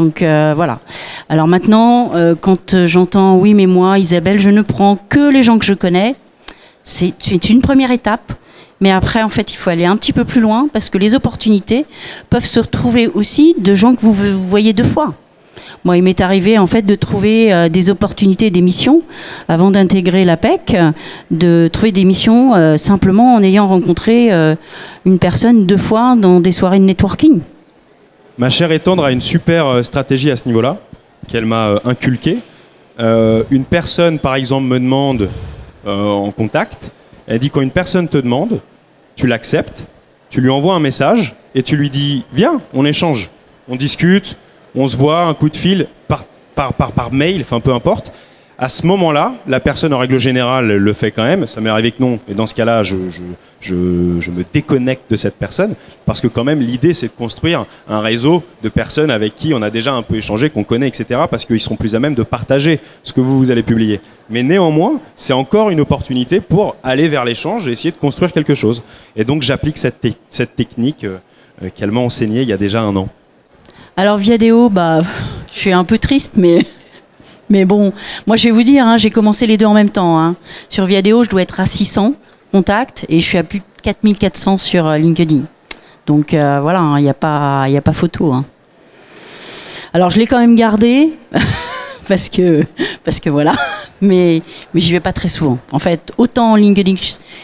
Donc euh, voilà. Alors maintenant, euh, quand euh, j'entends oui, mais moi, Isabelle, je ne prends que les gens que je connais, c'est une première étape. Mais après, en fait, il faut aller un petit peu plus loin parce que les opportunités peuvent se retrouver aussi de gens que vous, voyez deux fois. Moi, il m'est arrivé en fait de trouver des opportunités d'émissions avant d'intégrer l'APEC, de trouver des missions simplement en ayant rencontré une personne deux fois dans des soirées de networking. Ma chère et tendre a une super euh, stratégie à ce niveau-là, qu'elle m'a euh, inculquée. Euh, une personne, par exemple, me demande en contact, elle dit quand une personne te demande, tu l'acceptes, tu lui envoies un message et tu lui dis viens, on échange, on discute, on se voit, un coup de fil par, par, par, par mail, enfin peu importe. À ce moment-là, la personne en règle générale le fait quand même. Ça m'est arrivé que non. Et dans ce cas-là, je, me déconnecte de cette personne parce que quand même l'idée c'est de construire un réseau de personnes avec qui on a déjà un peu échangé, qu'on connaît, etc. Parce qu'ils seront plus à même de partager ce que vous, allez publier. Mais néanmoins, c'est encore une opportunité pour aller vers l'échange et essayer de construire quelque chose. Et donc j'applique cette, te- cette technique euh, euh, qu'elle m'a enseignée il y a déjà un an. Alors Viadeo, bah, je suis un peu triste, mais, mais bon, moi je vais vous dire, hein, j'ai commencé les deux en même temps. hein. Sur Viadeo, je dois être à 600 contacts et je suis à plus de 4400 sur euh, LinkedIn. Donc euh, voilà, il n'y a, pas- a pas photo. hein. Alors je l'ai quand même gardé, parce que, parce que voilà, mais, mais j'y vais pas très souvent. En fait, autant LinkedIn,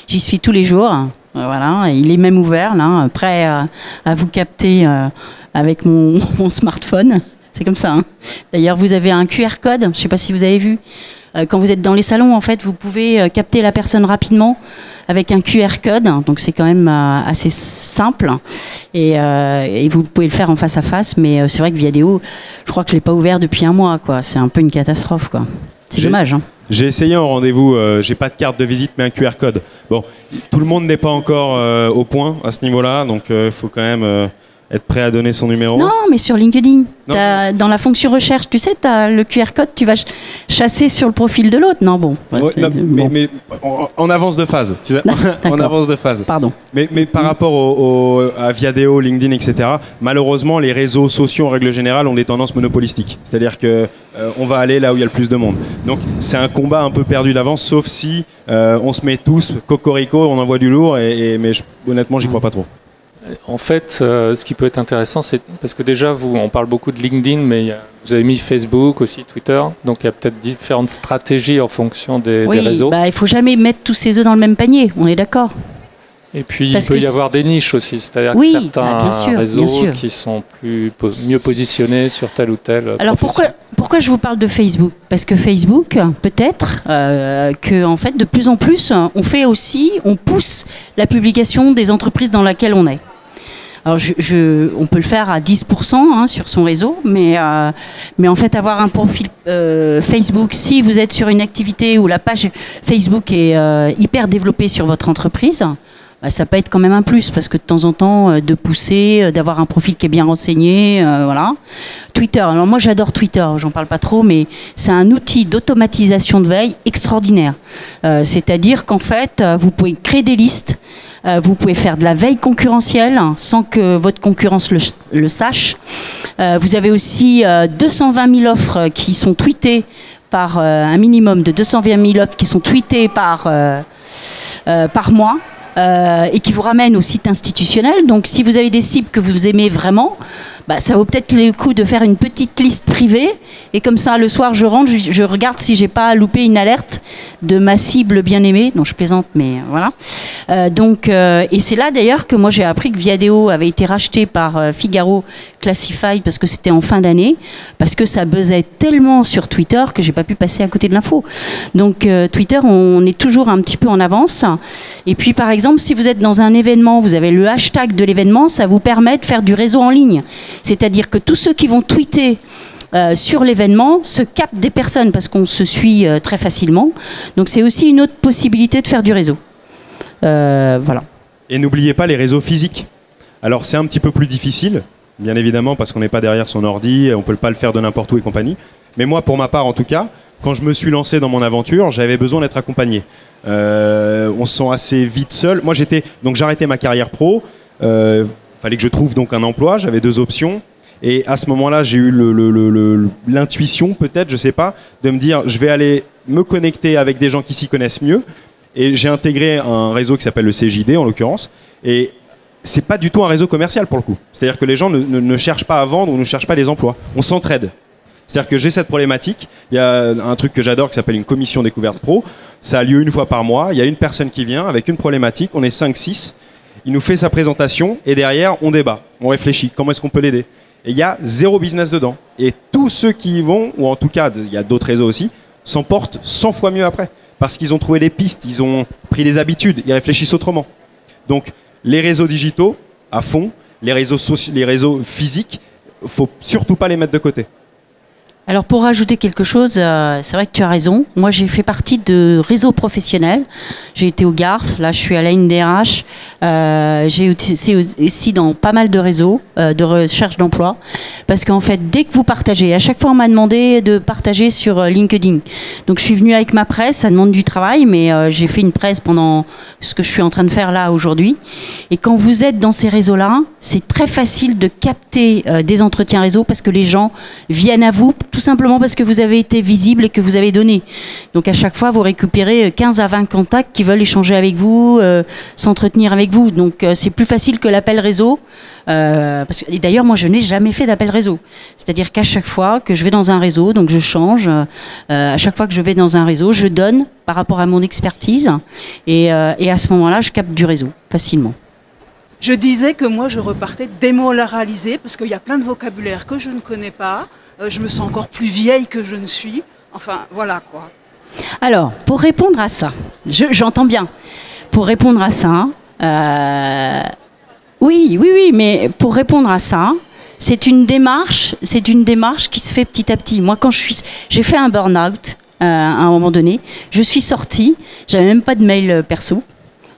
j'y suis tous les jours. hein. Voilà, il est même ouvert, là, prêt à, vous capter euh, avec mon smartphone. C'est comme ça. hein. D'ailleurs, vous avez un QR code, je ne sais pas si vous avez vu. Euh, Quand vous êtes dans les salons, en fait, vous pouvez euh, capter la personne rapidement avec un QR code. Donc, c'est quand même euh, assez simple. Et, euh, et vous pouvez le faire en face à face. Mais c'est vrai que Viadeo, je crois que je ne l'ai pas ouvert depuis un mois. quoi. C'est un peu une catastrophe. quoi. C'est J'ai- dommage. hein. J'ai essayé en rendez-vous, euh, j'ai pas de carte de visite mais un QR code. Bon, tout le monde n'est pas encore euh, au point à ce niveau-là, donc il faut quand même être prêt à donner son numéro. Non, mais sur LinkedIn, t'as- dans la fonction recherche, tu sais, tu as le QR code, tu vas ch- chasser sur le profil de l'autre. Non, bon. ouais, Ouais, c'est- non, mais, bon. mais en avance de phase, tu sais, avance de phase. Pardon. Mais, mais par rapport au, au- à Viadeo, LinkedIn, etc., malheureusement, les réseaux sociaux en règle générale ont des tendances monopolistiques. C'est-à-dire que euh, on va aller là où il y a le plus de monde. Donc c'est un combat un peu perdu d'avance, sauf si euh, on se met tous cocorico, on envoie du lourd. Et, et- mais je- honnêtement, j'y crois pas trop. En fait, euh, ce qui peut être intéressant, c'est parce que déjà, vous, on parle beaucoup de LinkedIn, mais a- vous avez mis Facebook aussi, Twitter, donc il y a peut-être différentes stratégies en fonction des, réseaux. bah, il faut jamais mettre tous ses œufs dans le même panier, on est d'accord. Et puis, parce il peut y avoir des niches aussi, c'est-à-dire Oui, que certains bah, sûr, réseaux qui sont plus mieux positionnés sur tel ou tel. Alors pourquoi, pourquoi je vous parle de Facebook? Parce que Facebook, peut-être euh, que en fait, de plus en plus, on fait aussi, on pousse la publication des entreprises dans laquelle on est. Alors, on peut le faire à 10% hein, sur son réseau, mais, euh, mais en fait, avoir un profil euh, Facebook, si vous êtes sur une activité où la page Facebook est euh, hyper développée sur votre entreprise, bah, ça peut être quand même un plus parce que de temps en temps, de pousser, d'avoir un profil qui est bien renseigné, voilà. Twitter. Alors moi, j'adore Twitter. J'en parle pas trop, mais c'est un outil d'automatisation de veille extraordinaire. C'est-à-dire qu'en fait, vous pouvez créer des listes, euh, vous pouvez faire de la veille concurrentielle hein, sans que votre concurrence le, sache. Euh, vous avez aussi euh, 220 000 offres qui sont tweetées par euh, un minimum de 220 000 offres qui sont tweetées par euh, euh, par mois. euh, et qui vous ramènent au site institutionnel. Donc, si vous avez des cibles que vous aimez vraiment, bah, ça vaut peut-être le coup de faire une petite liste privée. Et comme ça, le soir, je rentre, je, je regarde si j'ai pas loupé une alerte de ma cible bien aimée. Non, je plaisante, mais voilà. Euh, donc, euh, et c'est là d'ailleurs que moi j'ai appris que Viadeo avait été racheté par euh, Figaro Classified parce que c'était en fin d'année, parce que ça buzzait tellement sur Twitter que j'ai pas pu passer à côté de l'info. Donc euh, Twitter, on est toujours un petit peu en avance. Et puis par exemple, si vous êtes dans un événement, vous avez le hashtag de l'événement, ça vous permet de faire du réseau en ligne. C'est-à-dire que tous ceux qui vont tweeter euh, sur l'événement se captent des personnes parce qu'on se suit euh, très facilement. Donc c'est aussi une autre possibilité de faire du réseau. Euh, voilà. Et n'oubliez pas les réseaux physiques. Alors c'est un petit peu plus difficile, bien évidemment, parce qu'on n'est pas derrière son ordi, on peut pas le faire de n'importe où et compagnie. Mais moi, pour ma part en tout cas, quand je me suis lancé dans mon aventure, j'avais besoin d'être accompagné. On se sent assez vite seul. Moi, j'étais donc j'arrêtais ma carrière pro. Fallait que je trouve donc un emploi. J'avais deux options. Et à ce moment-là, j'ai eu l'intuition, peut-être, je sais pas, de me dire, je vais aller me connecter avec des gens qui s'y connaissent mieux. Et j'ai intégré un réseau qui s'appelle le CJD en l'occurrence. Et c'est pas du tout un réseau commercial pour le coup. C'est-à-dire que les gens ne, ne- ne cherchent pas à vendre ou ne cherchent pas des emplois. On s'entraide. C'est-à-dire que j'ai cette problématique. Il y a un truc que j'adore qui s'appelle une commission découverte pro. Ça a lieu une fois par mois. Il y a une personne qui vient avec une problématique. On est 5-6. Il nous fait sa présentation et derrière, on débat. On réfléchit. Comment est-ce qu'on peut l'aider? Et il y a zéro business dedans. Et tous ceux qui y vont, ou en tout cas, il y a d'autres réseaux aussi, s'en portent 100 fois mieux après. Parce qu'ils ont trouvé des pistes, ils ont pris des habitudes, ils réfléchissent autrement. Donc, les réseaux digitaux, à fond, les réseaux, les réseaux physiques, faut surtout pas les mettre de côté. Alors pour rajouter quelque chose, euh, c'est vrai que tu as raison. Moi j'ai fait partie de réseaux professionnels. J'ai été au GARF, là je suis à la NDRH. Euh, j'ai aussi, aussi dans pas mal de réseaux euh, de recherche d'emploi. Parce qu'en fait, dès que vous partagez, à chaque fois on m'a demandé de partager sur euh, LinkedIn. Donc je suis venue avec ma presse, ça demande du travail, mais euh, j'ai fait une presse pendant ce que je suis en train de faire là aujourd'hui. Et quand vous êtes dans ces réseaux-là, c'est très facile de capter euh, des entretiens réseau parce que les gens viennent à vous tout simplement parce que vous avez été visible et que vous avez donné. Donc à chaque fois, vous récupérez 15 à 20 contacts qui veulent échanger avec vous, euh, s'entretenir avec vous. Donc euh, c'est plus facile que l'appel réseau. Euh, parce que, et d'ailleurs, moi, je n'ai jamais fait d'appel réseau. C'est-à-dire qu'à chaque fois que je vais dans un réseau, donc je change, euh, à chaque fois que je vais dans un réseau, je donne par rapport à mon expertise. Et, euh, et à ce moment-là, je capte du réseau facilement. Je disais que moi, je repartais démoralisée parce qu'il y a plein de vocabulaire que je ne connais pas. Euh, je me sens encore plus vieille que je ne suis. Enfin, voilà quoi. Alors, pour répondre à ça, je- j'entends bien. Pour répondre à ça, euh, oui, oui, oui, mais pour répondre à ça, c'est une démarche, qui se fait petit à petit. Moi, quand j'ai fait un burn-out euh, à un moment donné, je suis sortie, j'avais même pas de mail perso.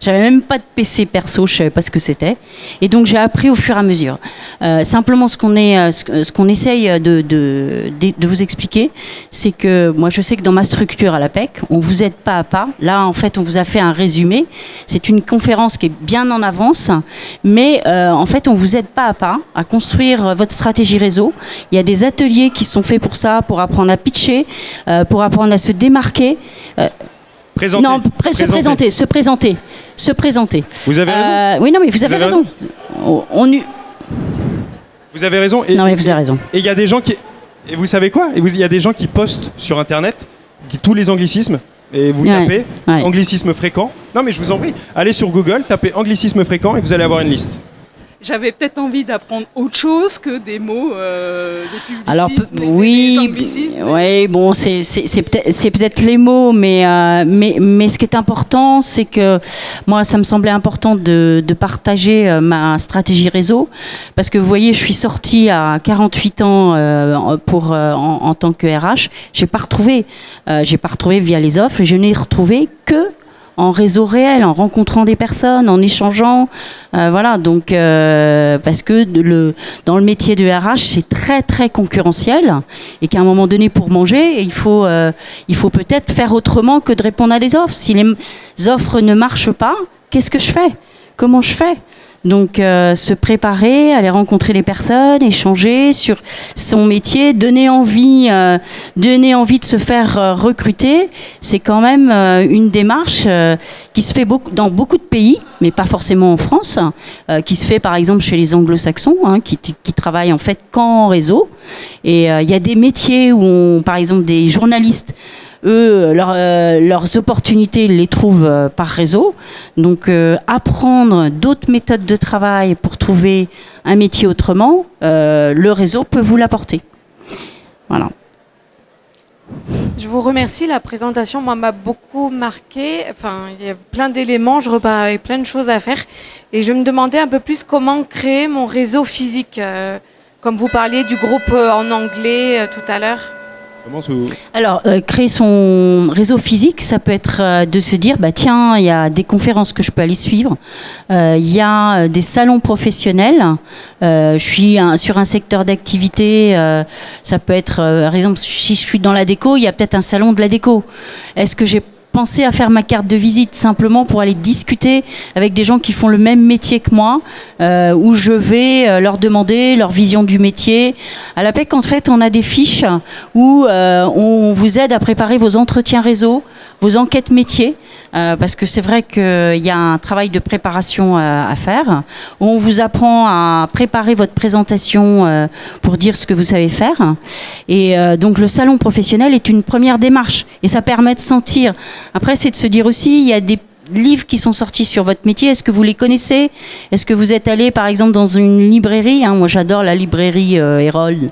J'avais même pas de PC perso, je savais pas ce que c'était. Et donc j'ai appris au fur et à mesure. Euh, simplement, ce qu'on est, euh, ce qu'on essaye de, vous expliquer, c'est que moi je sais que dans ma structure à l'APEC, on vous aide pas à pas. Là, en fait, on vous a fait un résumé. C'est une conférence qui est bien en avance, mais euh, en fait, on vous aide pas à pas à construire votre stratégie réseau. Il y a des ateliers qui sont faits pour ça, pour apprendre à pitcher, pour apprendre à se démarquer. Non, pré- se présenter, se présenter, se présenter. Vous avez raison. Euh, oui, non, mais vous avez avez raison. On, on eut- Vous avez raison. Et Non, mais vous avez raison. et il y a des gens qui. Et vous savez quoi? Il y a des gens qui postent sur Internet qui, tous les anglicismes. Et vous Ouais, tapez ouais. anglicisme fréquent. Non, mais je vous en prie. Allez sur Google, tapez anglicisme fréquent et vous allez avoir une liste. J'avais peut-être envie d'apprendre autre chose que des mots, euh, des publicismes, Alors, des- oui, ouais, bon, c'est peut-être les mots, mais, euh, mais, mais ce qui est important, c'est que moi, ça me semblait important de, de partager euh, ma stratégie réseau, parce que vous voyez, je suis sortie à 48 ans euh, pour, en, en tant que RH, j'ai pas retrouvé, j'ai pas retrouvé via les offres, je n'ai retrouvé que en réseau réel, en rencontrant des personnes, en échangeant, euh, voilà. Donc euh, parce que dans le métier de RH, c'est très très concurrentiel et qu'à un moment donné, pour manger, il faut euh, il faut peut-être faire autrement que de répondre à des offres. Si les offres ne marchent pas, qu'est-ce que je fais? Comment je fais? Donc euh, se préparer, aller rencontrer les personnes, échanger sur son métier, donner envie, euh, donner envie de se faire euh, recruter, c'est quand même euh, une démarche euh, qui se fait beaucoup, dans beaucoup de pays, mais pas forcément en France, euh, qui se fait par exemple chez les anglo-saxons, hein, qui, qui travaillent en fait qu'en réseau. Et il y a des métiers où, on, par exemple, des journalistes eux, leur, euh, leurs opportunités, ils les trouvent euh, par réseau. Donc, euh, apprendre d'autres méthodes de travail pour trouver un métier autrement, euh, le réseau peut vous l'apporter. Voilà. Je vous remercie. La présentation, m'a beaucoup marqué. Enfin, il y a plein d'éléments. Je repars avec plein de choses à faire. Et je me demandais un peu plus comment créer mon réseau physique. euh, comme vous parliez du groupe euh, en anglais euh, tout à l'heure. Alors, euh, créer son réseau physique, ça peut être euh, de se dire, bah tiens, il y a des conférences que je peux aller suivre, Euh, il y a des salons professionnels. Je suis sur un secteur d'activité, ça peut être, par exemple, si je suis dans la déco, il y a peut-être un salon de la déco. Est-ce que j'ai pensé à faire ma carte de visite simplement pour aller discuter avec des gens qui font le même métier que moi, euh, où je vais euh, leur demander leur vision du métier. À la PEC, en fait, on a des fiches où euh, on vous aide à préparer vos entretiens réseau, vos enquêtes métiers, euh, parce que c'est vrai qu'il y a un travail de préparation euh, à faire. On vous apprend à préparer votre présentation euh, pour dire ce que vous savez faire. Et euh, donc le salon professionnel est une première démarche, et ça permet de sentir. Après, c'est de se dire aussi, il y a des livres qui sont sortis sur votre métier, est-ce que vous les connaissez? Est-ce que vous êtes allé par exemple dans une librairie? Hein Moi j'adore la librairie euh, Hérold euh,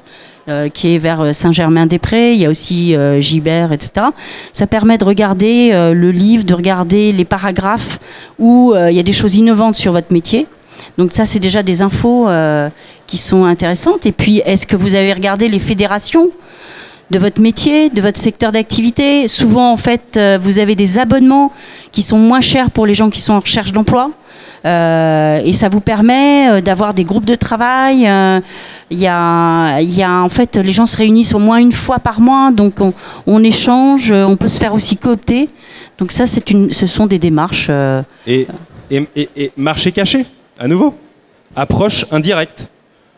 qui est vers euh, Saint-Germain-des-Prés, il y a aussi euh, Gibert, etc. Ça permet de regarder euh, le livre, de regarder les paragraphes où euh, il y a des choses innovantes sur votre métier. Donc ça, c'est déjà des infos euh, qui sont intéressantes. Et puis, est-ce que vous avez regardé les fédérations? De votre métier, de votre secteur d'activité Souvent, en fait, euh, vous avez des abonnements qui sont moins chers pour les gens qui sont en recherche d'emploi. Euh, et ça vous permet euh, d'avoir des groupes de travail. Il y, a, en fait, les gens se réunissent au moins une fois par mois, donc on, échange, on peut se faire aussi coopter. Donc ça, c'est une, ce sont des démarches. Et, marché caché, à nouveau. Approche indirecte.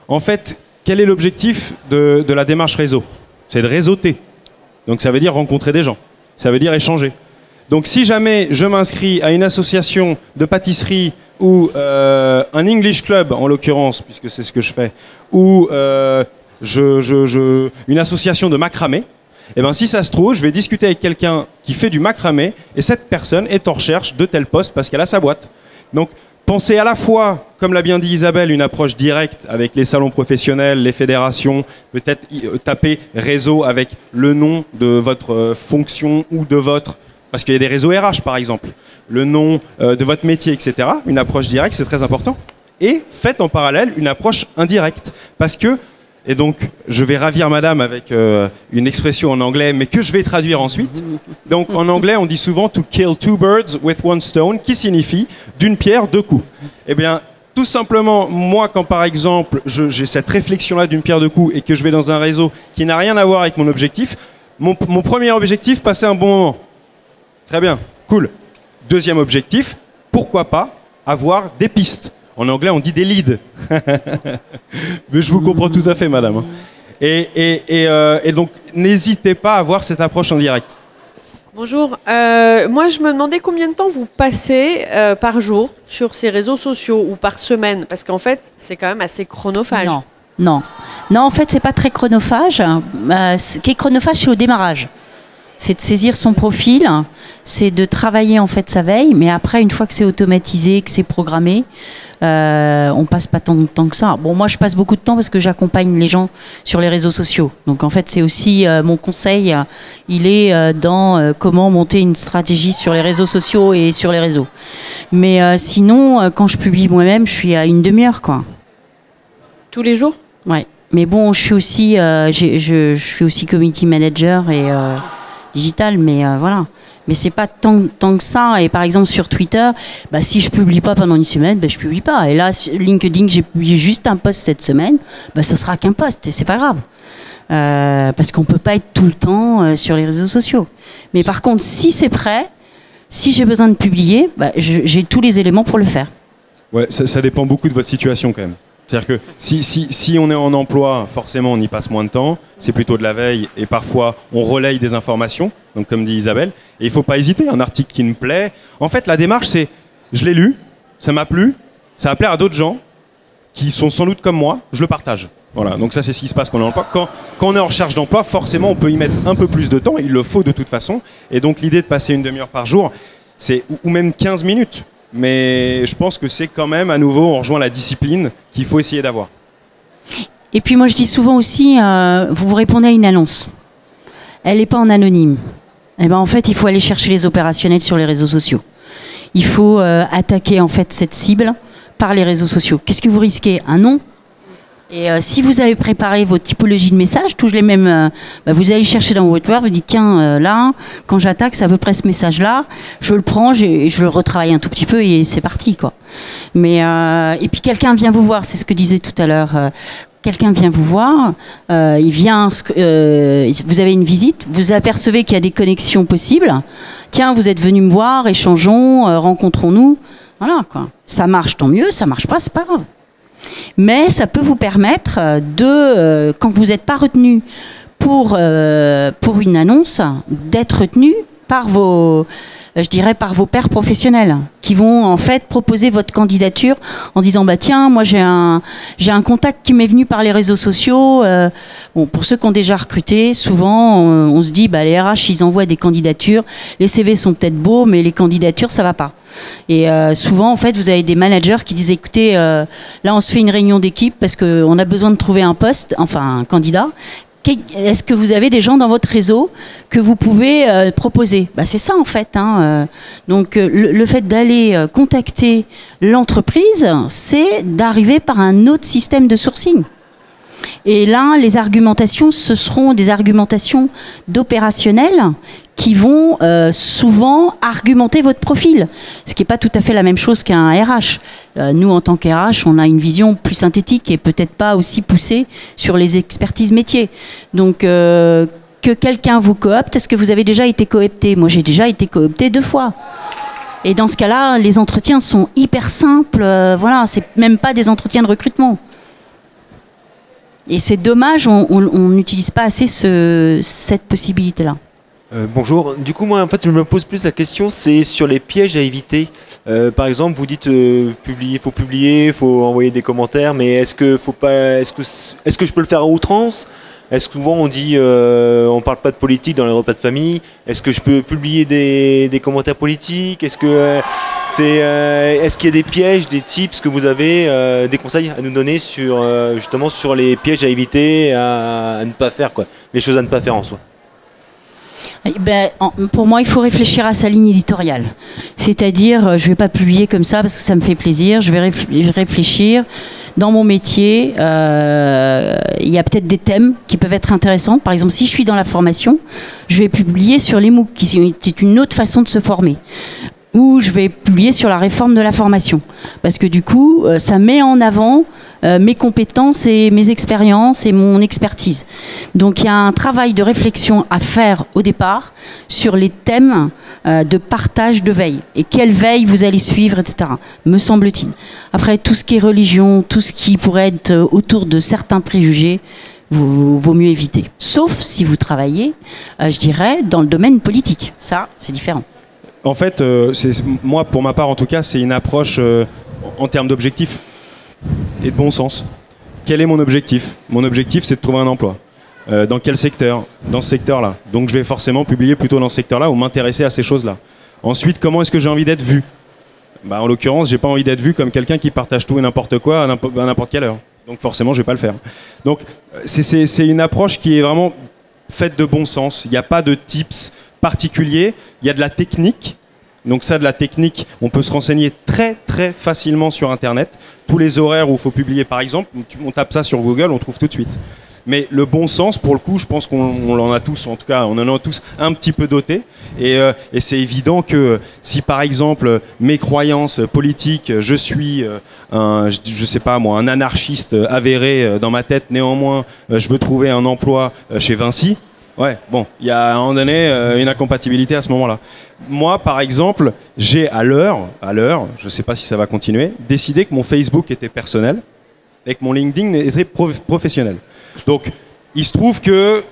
En fait, quel est l'objectif de la démarche réseau? C'est de réseauter. Donc ça veut dire rencontrer des gens. Ça veut dire échanger. Donc si jamais je m'inscris à une association de pâtisserie ou euh, un English Club, en l'occurrence, puisque c'est ce que je fais, ou euh, une association de macramé, eh ben, si ça se trouve, je vais discuter avec quelqu'un qui fait du macramé et cette personne est en recherche de tel poste parce qu'elle a sa boîte. Donc, pensez à la fois, comme l'a bien dit Isabelle, une approche directe avec les salons professionnels, les fédérations, peut-être euh, taper réseau avec le nom de votre euh, fonction ou de votre. Parce qu'il y a des réseaux RH par exemple, le nom euh, de votre métier, etc. Une approche directe, c'est très important. Et faites en parallèle une approche indirecte. Parce que et donc, je vais ravir madame avec euh, une expression en anglais, mais que je vais traduire ensuite. Donc, en anglais, on dit souvent to kill two birds with one stone, qui signifie d'une pierre, deux coups. Eh bien, tout simplement, moi, quand par exemple, j'ai cette réflexion-là d'une pierre, deux coups, et que je vais dans un réseau qui n'a rien à voir avec mon objectif, mon, mon premier objectif, passer un bon moment. Très bien, cool. Deuxième objectif, pourquoi pas avoir des pistes. En anglais, on dit des leads. Mais je vous comprends tout à fait, madame. hein. Et, et- et, euh, et donc, n'hésitez pas à avoir cette approche en direct. Bonjour. Euh, moi, je me demandais combien de temps vous passez euh, par jour sur ces réseaux sociaux ou par semaine, parce qu'en fait, c'est quand même assez chronophage. Non, non. Non, en fait, c'est pas très chronophage. Euh, ce qui est chronophage, c'est au démarrage. c'est de saisir son profil, c'est de travailler en fait sa veille, mais après, une fois que c'est automatisé, que c'est programmé, euh, on passe pas tant de temps que ça. Bon, moi, je passe beaucoup de temps parce que j'accompagne les gens sur les réseaux sociaux. Donc, en fait, c'est aussi euh, mon conseil. euh, il est euh, dans comment monter une stratégie sur les réseaux sociaux et sur les réseaux. Mais sinon, quand je publie moi-même, je suis à une demi-heure, quoi. Tous les jours? Ouais. Mais bon, je suis aussi, je, je suis aussi community manager et digital, mais voilà. Mais c'est pas tant, tant que ça. Et par exemple sur Twitter, bah, si je publie pas pendant une semaine, bah, je publie pas. Et là, sur LinkedIn, j'ai publié juste un post cette semaine, bah, ce sera qu'un post et c'est pas grave. Euh, parce qu'on peut pas être tout le temps euh, sur les réseaux sociaux. Mais par contre, si c'est prêt, si j'ai besoin de publier, bah, j'ai tous les éléments pour le faire. Ouais, ça dépend beaucoup de votre situation quand même. C'est-à-dire que si, on est en emploi, forcément on y passe moins de temps, c'est plutôt de la veille et parfois on relaye des informations, donc comme dit Isabelle, et il ne faut pas hésiter, un article qui me plaît. En fait, la démarche c'est, je l'ai lu, ça m'a plu, ça va plaire à d'autres gens qui sont sans doute comme moi, je le partage. Voilà, donc ça c'est ce qui se passe quand on est en emploi. Quand, quand on est en recherche d'emploi, forcément on peut y mettre un peu plus de temps, il le faut de toute façon, et donc l'idée de passer une demi-heure par jour, c'est ou même 15 minutes. Mais je pense que c'est quand même, à nouveau, on rejoint la discipline qu'il faut essayer d'avoir. Et puis moi je dis souvent aussi, euh, vous vous répondez à une annonce. Elle n'est pas en anonyme. Eh ben en fait il faut aller chercher les opérationnels sur les réseaux sociaux. Il faut euh, attaquer en fait cette cible par les réseaux sociaux. Qu'est-ce que vous risquez? Un nom? Et euh, si vous avez préparé vos typologies de messages, tous les mêmes, euh, bah, vous allez chercher dans votre Word, vous dites tiens euh, là, quand j'attaque, à peu près ce message-là, je le prends, je le retravaille un tout petit peu et c'est parti quoi. Mais euh, et puis quelqu'un vient vous voir, c'est ce que disait tout à l'heure. euh, quelqu'un vient vous voir, euh, il vient, vous avez une visite, vous apercevez qu'il y a des connexions possibles. Tiens, vous êtes venu me voir, échangeons, rencontrons-nous. Voilà quoi. Ça marche, tant mieux. Ça marche pas, c'est pas grave. Mais ça peut vous permettre euh, de, euh, quand vous n'êtes pas retenu pour, euh, pour une annonce, d'être retenu par vos, je dirais, par vos pairs professionnels qui vont en fait proposer votre candidature en disant bah tiens moi j'ai un j'ai un contact qui m'est venu par les réseaux sociaux. Euh, pour ceux qui ont déjà recruté souvent on, on se dit bah les RH ils envoient des candidatures. Les CV sont peut-être beaux mais les candidatures ça va pas. Et euh, souvent en fait vous avez des managers qui disent écoutez euh, là on se fait une réunion d'équipe parce qu'on a besoin de trouver un poste enfin un candidat est-ce que vous avez des gens dans votre réseau que vous pouvez euh, proposer? Bah, C'est ça en fait. hein, euh. donc euh, le, fait d'aller contacter l'entreprise, c'est d'arriver par un autre système de sourcing. Et là, les argumentations, ce seront des argumentations d'opérationnels qui vont euh, souvent argumenter votre profil, ce qui n'est pas tout à fait la même chose qu'un RH. Euh, nous, en tant qu'RH, on a une vision plus synthétique et peut-être pas aussi poussée sur les expertises métiers. Donc, euh, que quelqu'un vous coopte, est-ce que vous avez déjà été coopté? Moi, j'ai déjà été coopté deux fois. Et dans ce cas-là, les entretiens sont hyper simples. voilà, c'est même pas des entretiens de recrutement. Et c'est dommage, on n'utilise pas assez ce- cette possibilité-là. Euh, bonjour. Du coup, moi, en fait, je me pose plus la question, c'est sur les pièges à éviter. Euh, par exemple, vous dites euh, publier, faut publier, faut envoyer des commentaires, mais est-ce que faut pas, est-ce que est-ce que je peux le faire à outrance? Est-ce que souvent on dit, euh, on parle pas de politique dans les repas de famille? Est-ce que je peux publier des, commentaires politiques? Est-ce que euh, c'est, euh, est-ce qu'il y a des pièges, des tips que vous avez, euh, des conseils à nous donner sur justement sur les pièges à éviter, à, ne pas faire quoi, les choses à ne pas faire en soi. Eh ben, en- pour moi, il faut réfléchir à sa ligne éditoriale. C'est-à-dire, je ne vais pas publier comme ça parce que ça me fait plaisir. Je vais réfl- réfléchir. Dans mon métier, euh, il y a peut-être des thèmes qui peuvent être intéressants. Par exemple, si je suis dans la formation, je vais publier sur les MOOC, qui est une autre façon de se former. Ou je vais publier sur la réforme de la formation. Parce que du coup, euh, ça met en avant euh, mes compétences et mes expériences et mon expertise. Donc il y a un travail de réflexion à faire au départ sur les thèmes euh, de partage de veille et quelle veille vous allez suivre, etc. Me semble-t-il. Après tout ce qui est religion, tout ce qui pourrait être autour de certains préjugés, vaut mieux éviter. Sauf si vous travaillez, je dirais, dans le domaine politique. Ça, c'est différent. En fait, euh, moi, pour ma part en tout cas, c'est une approche euh, en termes d'objectifs et de bon sens. Quel est mon objectif? Mon objectif, c'est de trouver un emploi. Euh, dans quel secteur? Dans ce secteur-là. Donc je vais forcément publier plutôt dans ce secteur-là ou m'intéresser à ces choses-là. Ensuite, comment est-ce que j'ai envie d'être vu? Bah, En l'occurrence, j'ai pas envie d'être vu comme quelqu'un qui partage tout et n'importe quoi à n'importe quelle heure. Donc forcément, je vais pas le faire. Donc c'est une approche qui est vraiment faite de bon sens. Il n'y a pas de tips particuliers. Il y a de la technique. Donc ça, de la technique, on peut se renseigner très très facilement sur Internet. Tous les horaires où il faut publier, par exemple, on tape ça sur Google, on trouve tout de suite. Mais le bon sens, pour le coup, je pense qu'on on en a tous, en tout cas, on en a tous un petit peu doté. Et, euh, et c'est évident que si, par exemple, mes croyances politiques, je suis euh, un, je, je sais pas moi, un anarchiste avéré euh, dans ma tête, néanmoins, je veux trouver un emploi chez Vinci. Ouais, bon, il y a à un moment donné euh, une incompatibilité à ce moment-là. Moi, par exemple, j'ai à l'heure, à l'heure, je sais pas si ça va continuer, décidé que mon Facebook était personnel et que mon LinkedIn était prof- professionnel. Donc, il se trouve que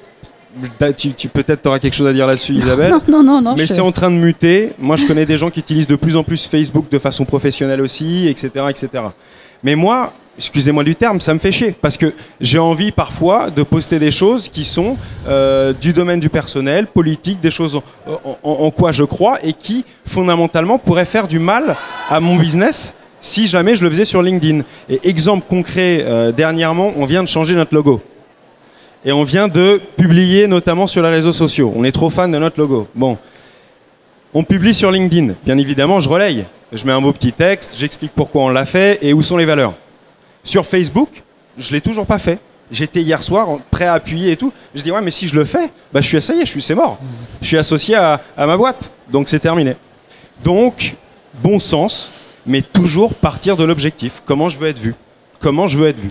tu, tu- peut-être tu auras quelque chose à dire là-dessus, Isabelle. Non, non, non. Mais je- c'est en train de muter. Moi, je connais des gens qui utilisent de plus en plus Facebook de façon professionnelle aussi, etc., etc. Mais moi, excusez-moi du terme, ça me fait chier parce que j'ai envie parfois de poster des choses qui sont euh, du domaine du personnel, politique, des choses en, quoi je crois et qui fondamentalement pourraient faire du mal à mon business si jamais je le faisais sur LinkedIn. Et exemple concret, euh, dernièrement, on vient de changer notre logo. Et on vient de publier notamment sur les réseaux sociaux. On est trop fan de notre logo. Bon. On publie sur LinkedIn. Bien évidemment, je relaye. Je mets un beau petit texte, j'explique pourquoi on l'a fait et où sont les valeurs. Sur Facebook, je l'ai toujours pas fait. J'étais hier soir prêt à appuyer et tout. Je dis ouais, mais si je le fais, bah je suis ça je suis c'est mort. Je suis associé à ma boîte, donc c'est terminé. Donc bon sens, mais toujours partir de l'objectif. Comment je veux être vu? Comment je veux être vu?